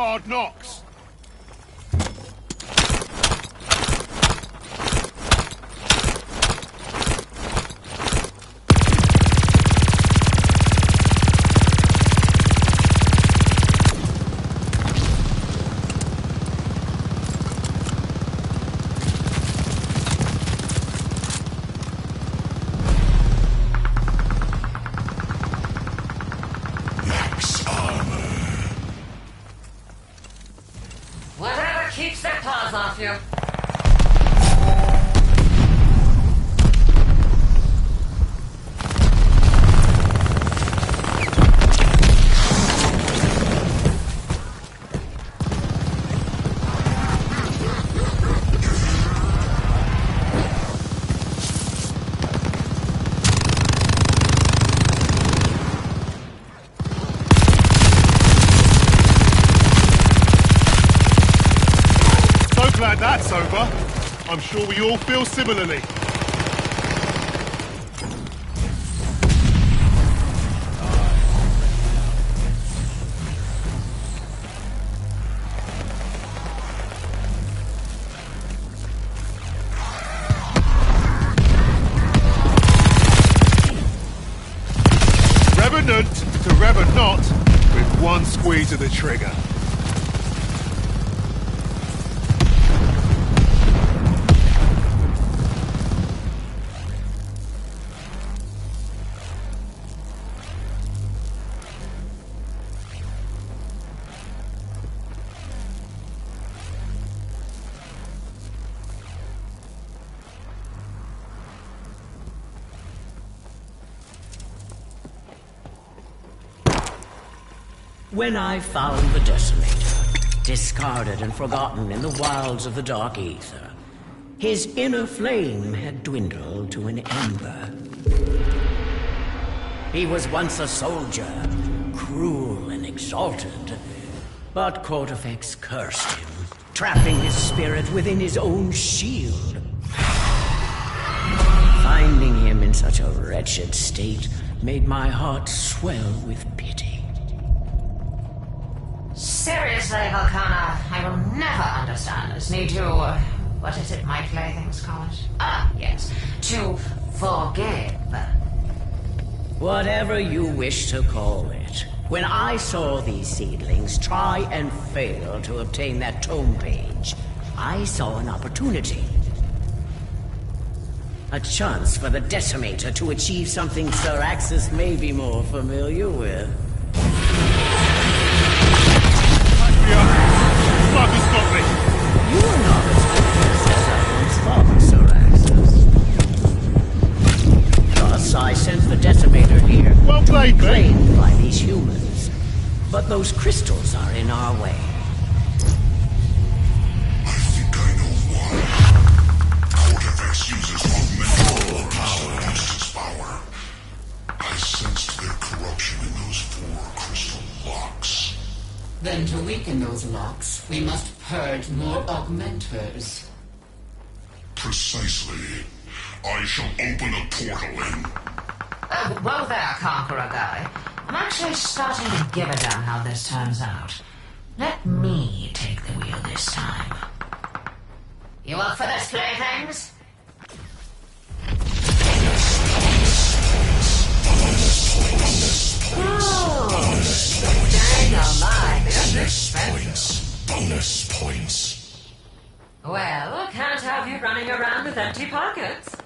Hard Knocks. Sure we all feel similarly. When I found the Decimator, discarded and forgotten in the wilds of the Dark Aether, his inner flame had dwindled to an ember. He was once a soldier, cruel and exalted, but Kortifex cursed him, trapping his spirit within his own shield. Finding him in such a wretched state made my heart swell with never understand this need to. Uh, what is it my playthings call it? Ah, yes. To forgive. Whatever you wish to call it. When I saw these seedlings try and fail to obtain that tome page, I saw an opportunity. A chance for the Decimator to achieve something Saraxis may be more familiar with. Those crystals are in our way. I think I know why. Cortex uses augmented power to boost its power. I sensed their corruption in those four crystal locks. Then to weaken those locks, we must purge more augmenters. Precisely. I shall open a portal in. Oh, whoa there, Conqueror Guy. I'm actually starting to give a damn how this turns out. Let me take the wheel this time. You up for this, playthings? Oh, dang almighty, this. Bonus points. Well, can't have you running around with empty pockets.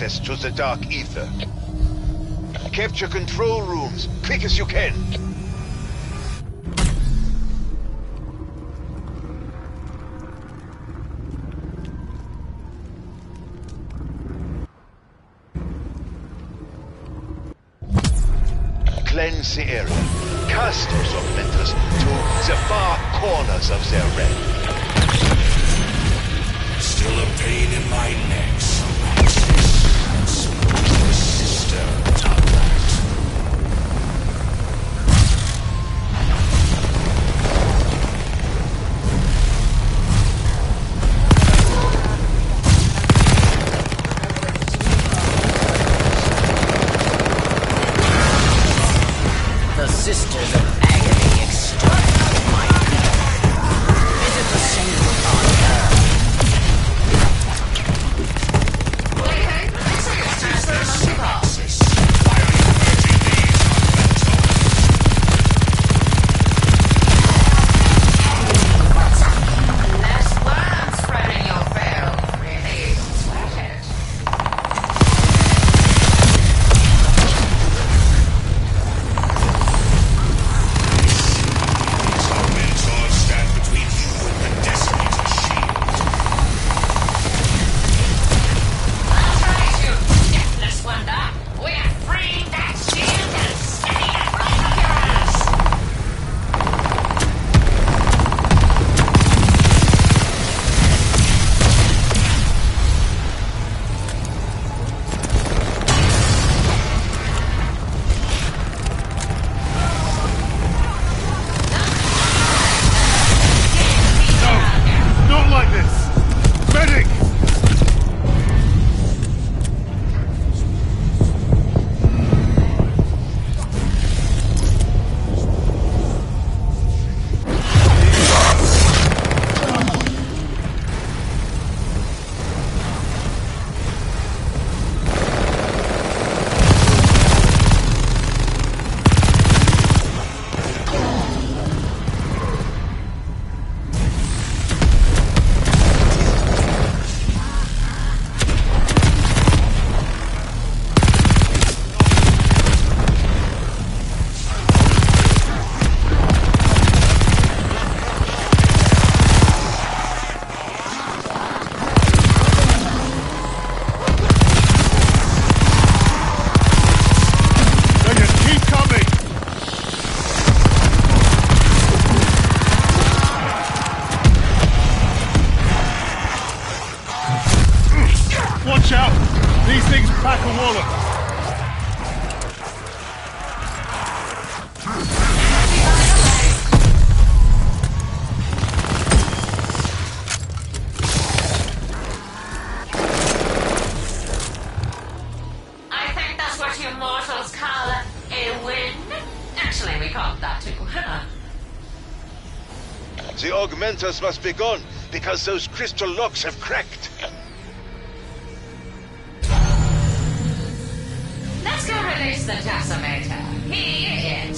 Access to the Dark Aether. Capture control rooms, quick as you can. Cleanse the area. Cast those augmenters to the far corners of their realm. Still a pain in my neck. Must be gone because those crystal locks have cracked. Let's go release the Decimator. He it.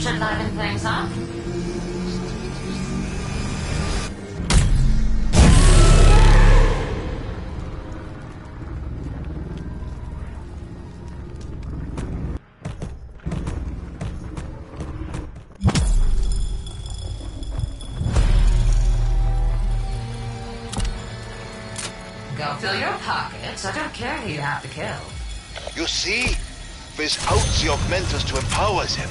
Should liven things up. Pockets. Care who you have to kill. You see? Without the augmenters to empower them,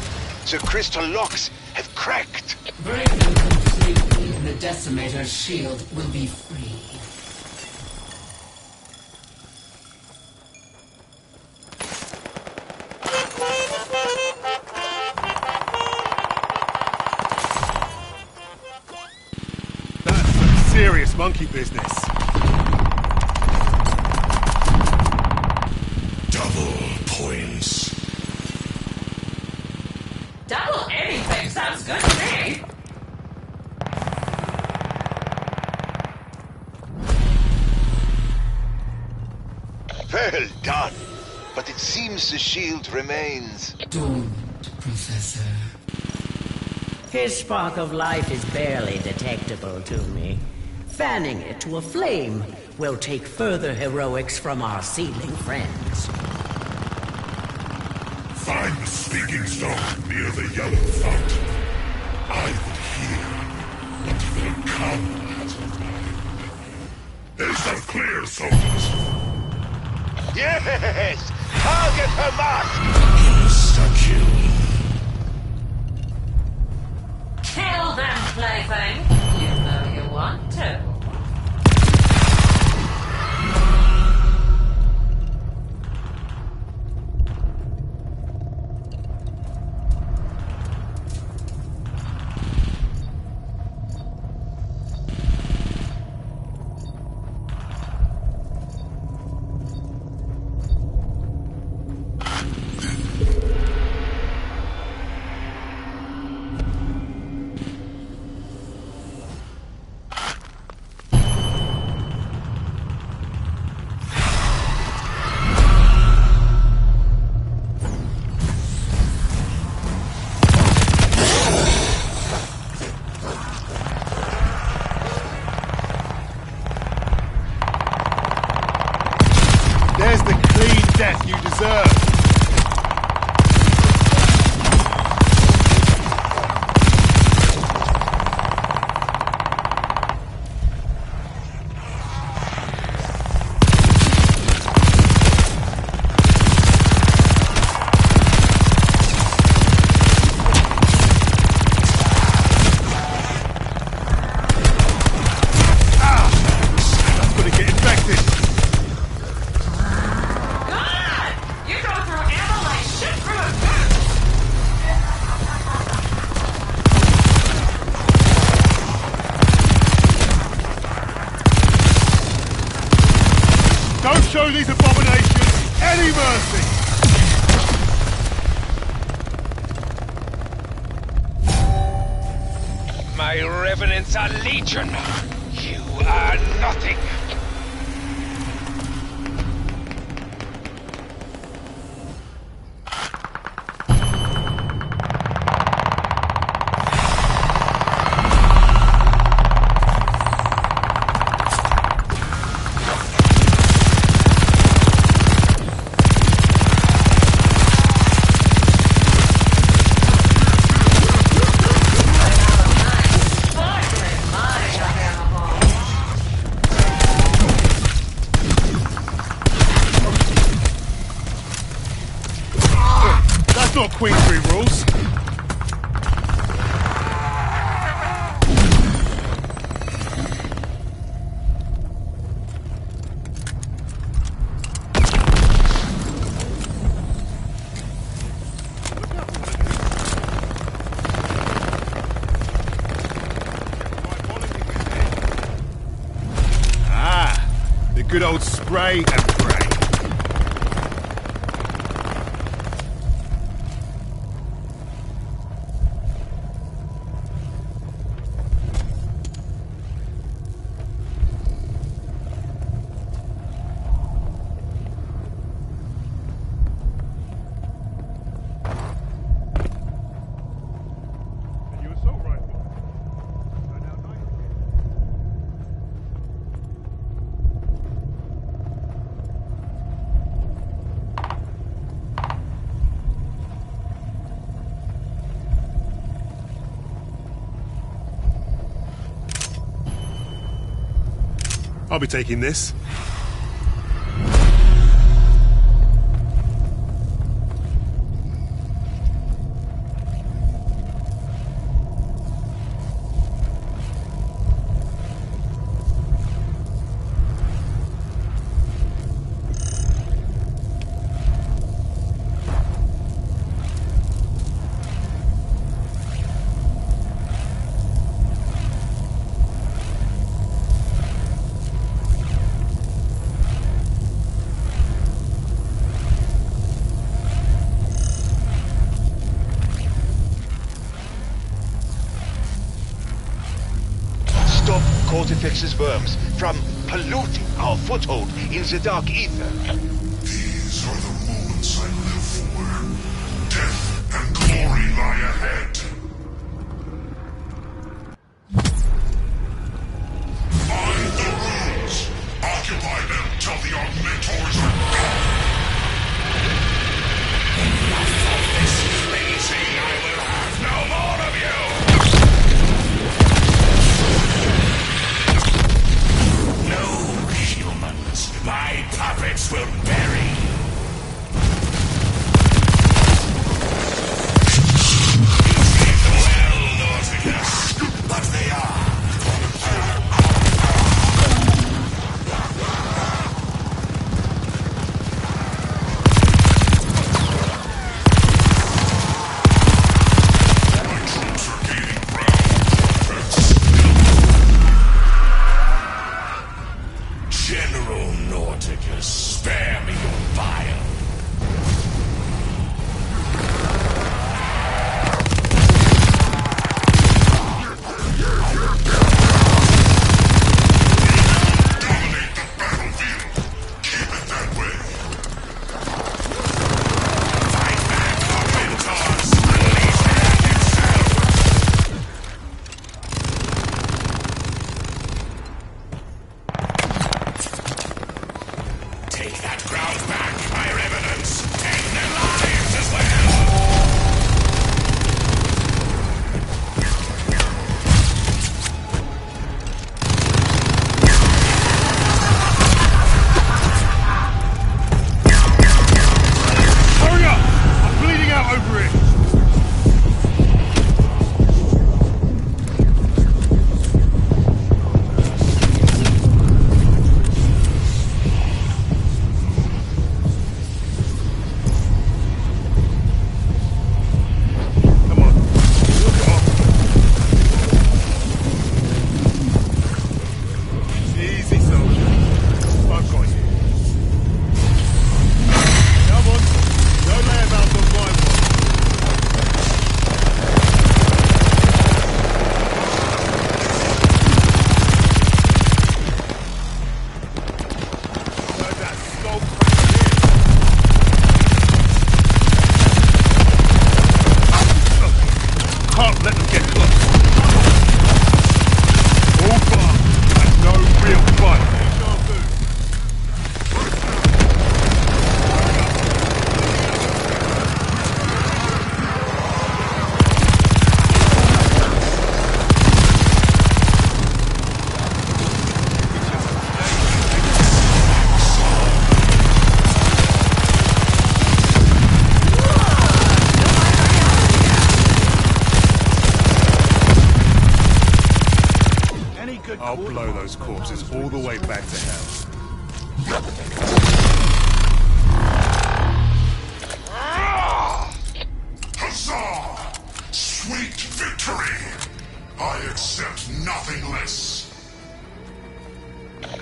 the crystal locks have cracked. Break them completely, and the Decimator's shield will be free. Shield remains. Don't, Professor. His spark of life is barely detectable to me. Fanning it to a flame will take further heroics from our seedling friends. Find the speaking stone near the yellow fountain. I will hear what will come out of mine. Is that clear, soldiers? Yes! Target her mask! Insta-kill. Kill them, plaything. You know you want to. Are I'll be taking this. Worms from polluting our foothold in the dark Aether.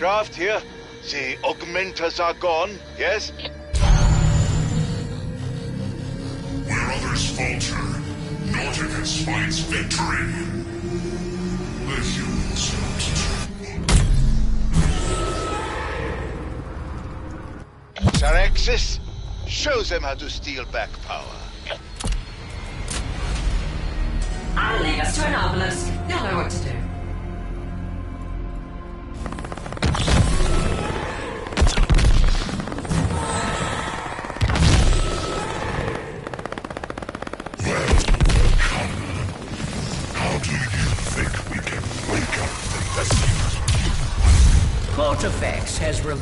Krafft here. The augmenters are gone, yes? Where others falter, Norticus finds victory. The humans Saraxis, show them how to steal back power. I'll leave us to Anomalous. They'll know what to do.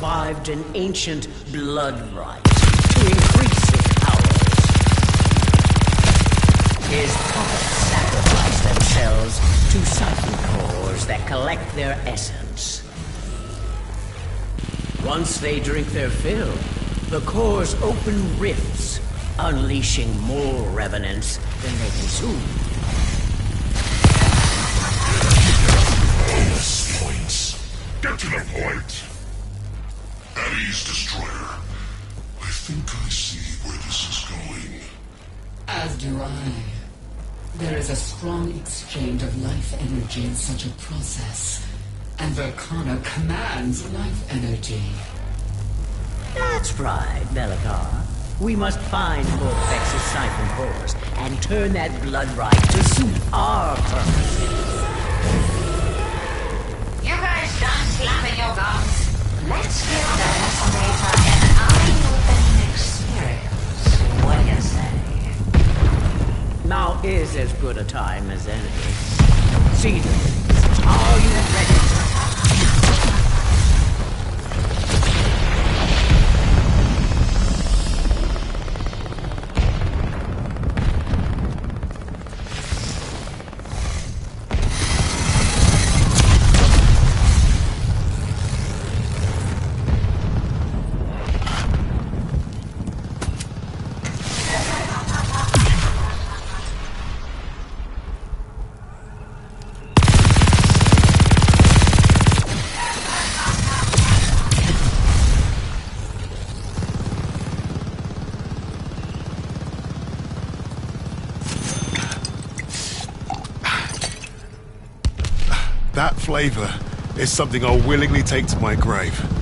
Has an ancient blood right to increase his powers. His puppets sacrifice themselves to siphon cores that collect their essence. Once they drink their fill, the cores open rifts, unleashing more revenants than they consume. Strong exchange of life energy in such a process. And Verkana commands life energy. That's right, Bellekar. We must find Kortifex's siphon cores and turn that blood right to suit our purposes. You guys done slapping your gums? Let's get them some data Now is as good a time as any. Cedar, are you ready? Is something I'll willingly take to my grave.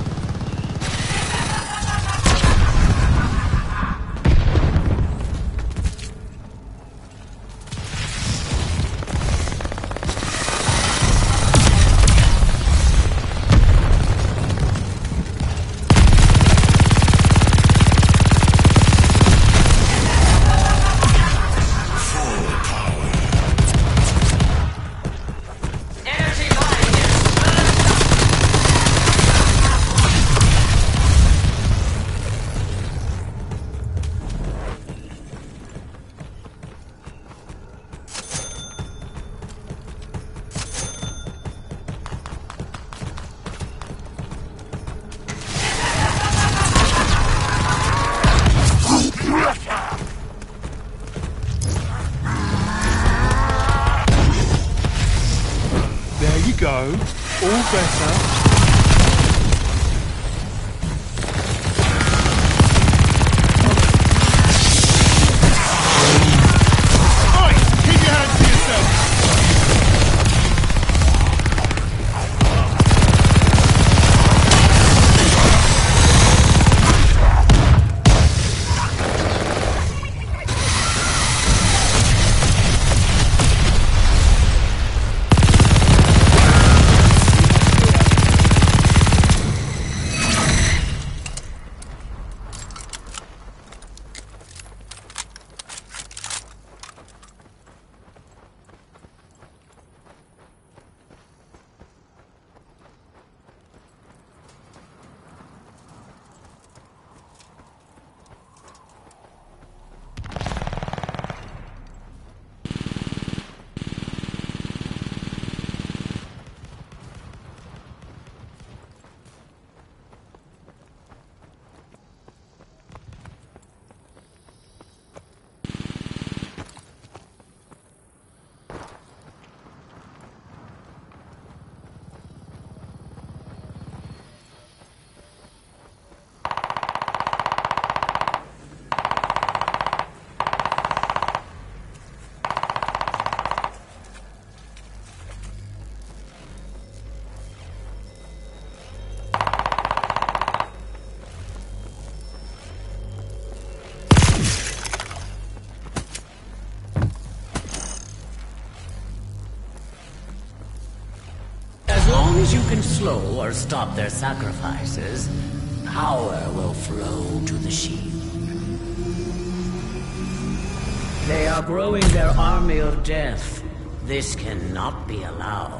As you can slow or stop their sacrifices, power will flow to the shield. They are growing their army of death. This cannot be allowed.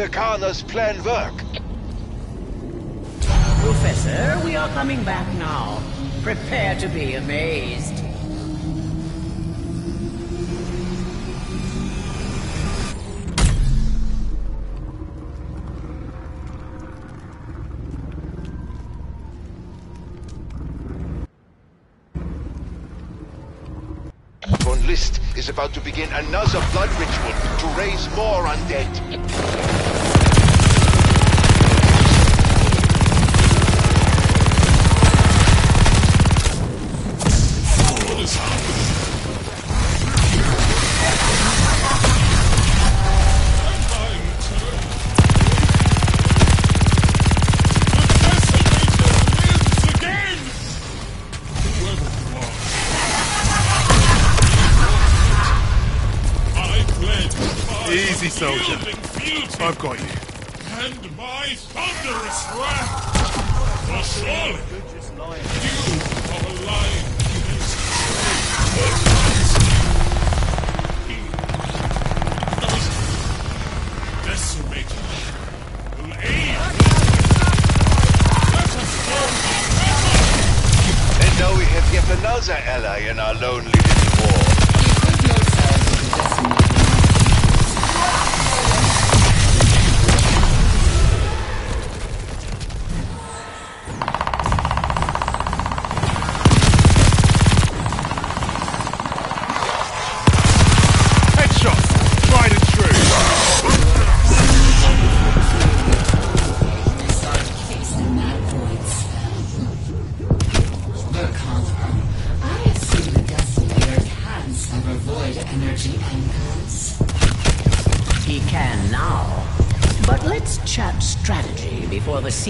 the Vicana's plan work? Professor, we are coming back now. Prepare to be amazed. Von List is about to begin another blood ritual to raise more undead.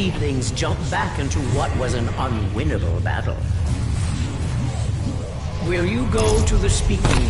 Seedlings jump back into what was an unwinnable battle. Will you go to the speaking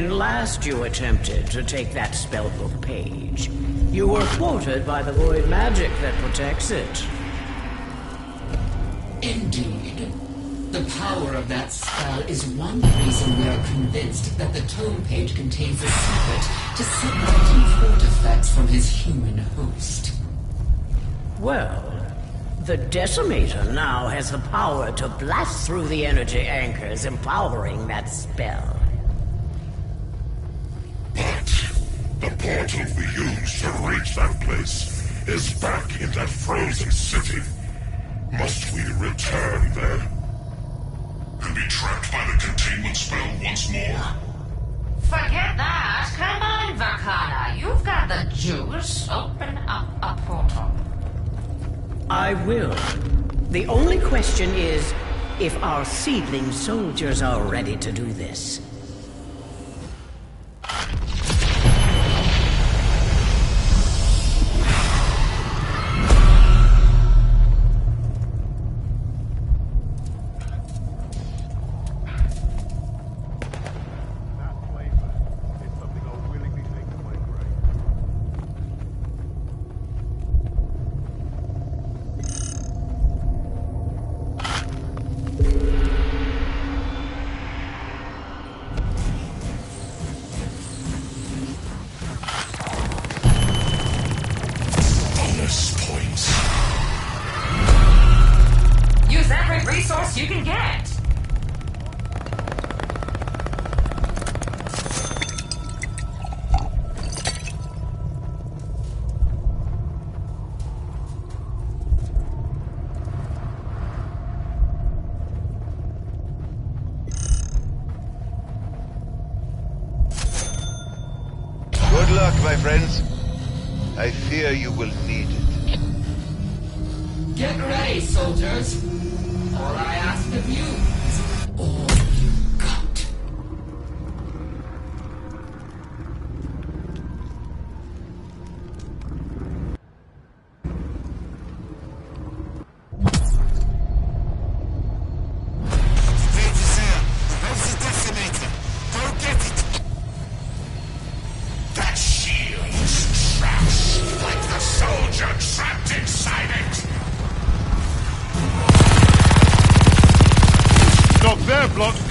When last you attempted to take that spellbook page, you were thwarted by the void magic that protects it. Indeed. The power of that spell is one reason we are convinced that the tome page contains a secret to separating artifacts from his human host. Well, The Decimator now has the power to blast through the energy anchors, empowering that spell. Portal we used to reach that place is back in that frozen city. Must we return there? And be trapped by the containment spell once more? Forget that. Come on, Vakana. You've got the juice. Open up a portal. I will. The only question is if our seedling soldiers are ready to do this. Block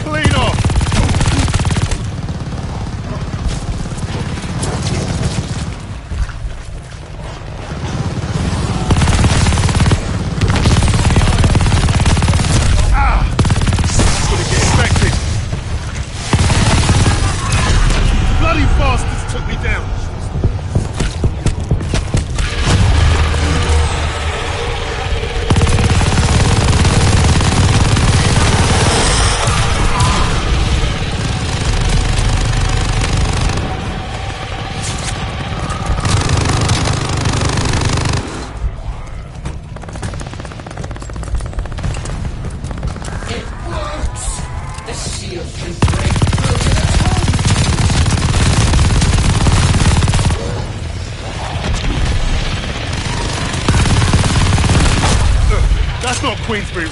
Queensberry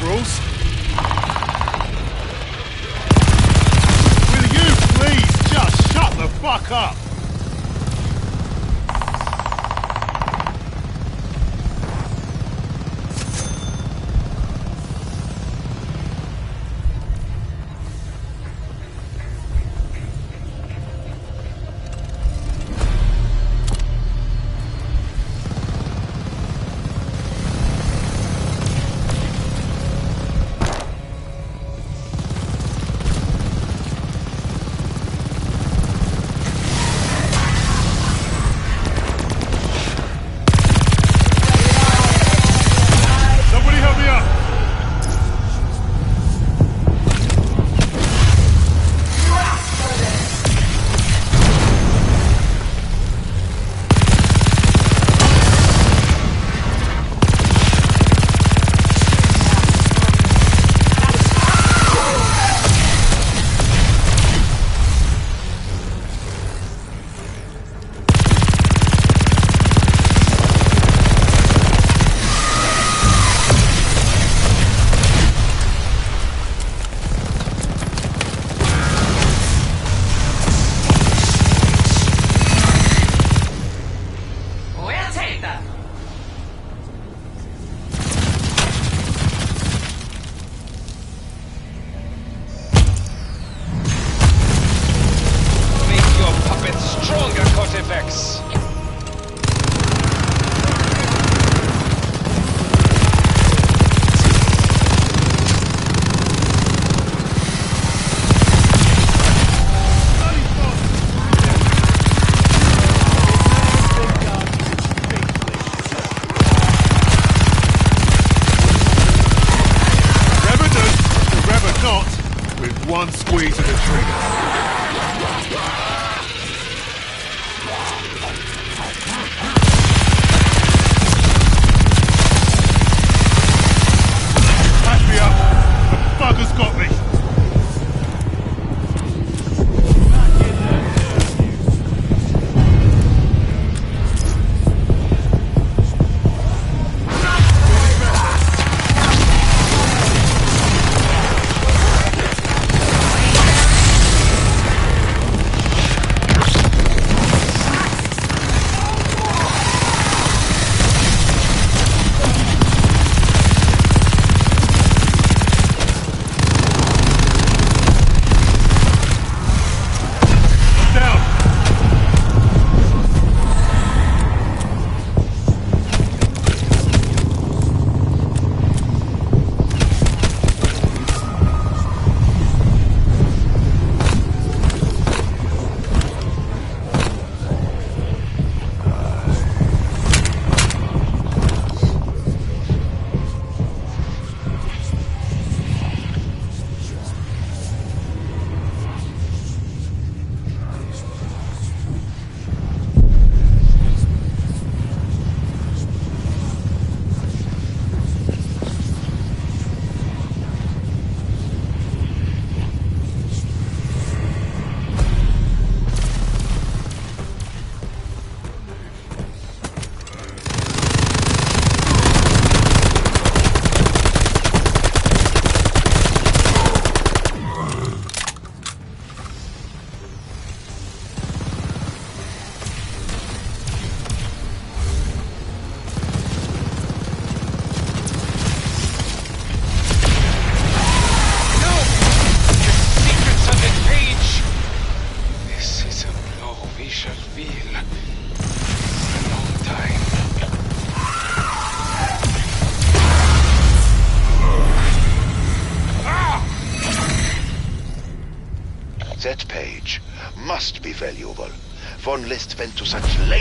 List went to such lengths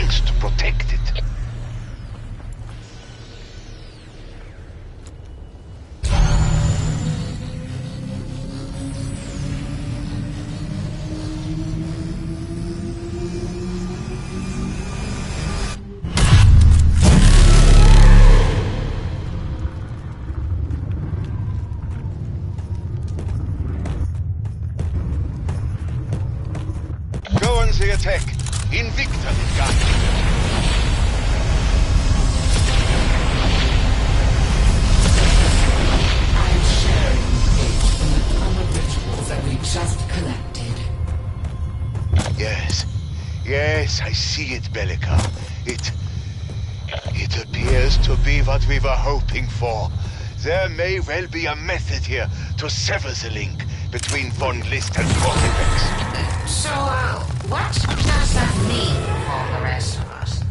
well be a method here to sever the link between Von List and Kortifex. So, uh, what does that mean for the rest of us?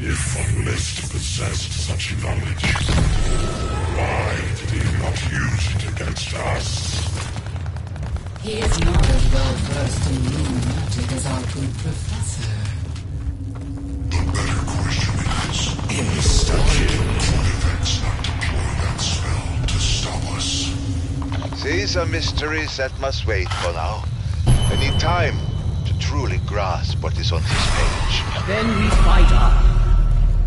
If Von List possessed such knowledge, mysteries that must wait for now. I need time to truly grasp what is on this page. Then we fight on.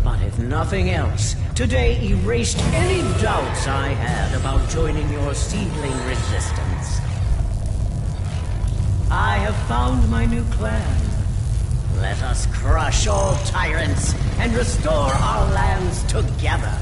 But if nothing else, today erased any doubts I had about joining your seedling resistance. I have found my new clan. Let us crush all tyrants and restore our lands together.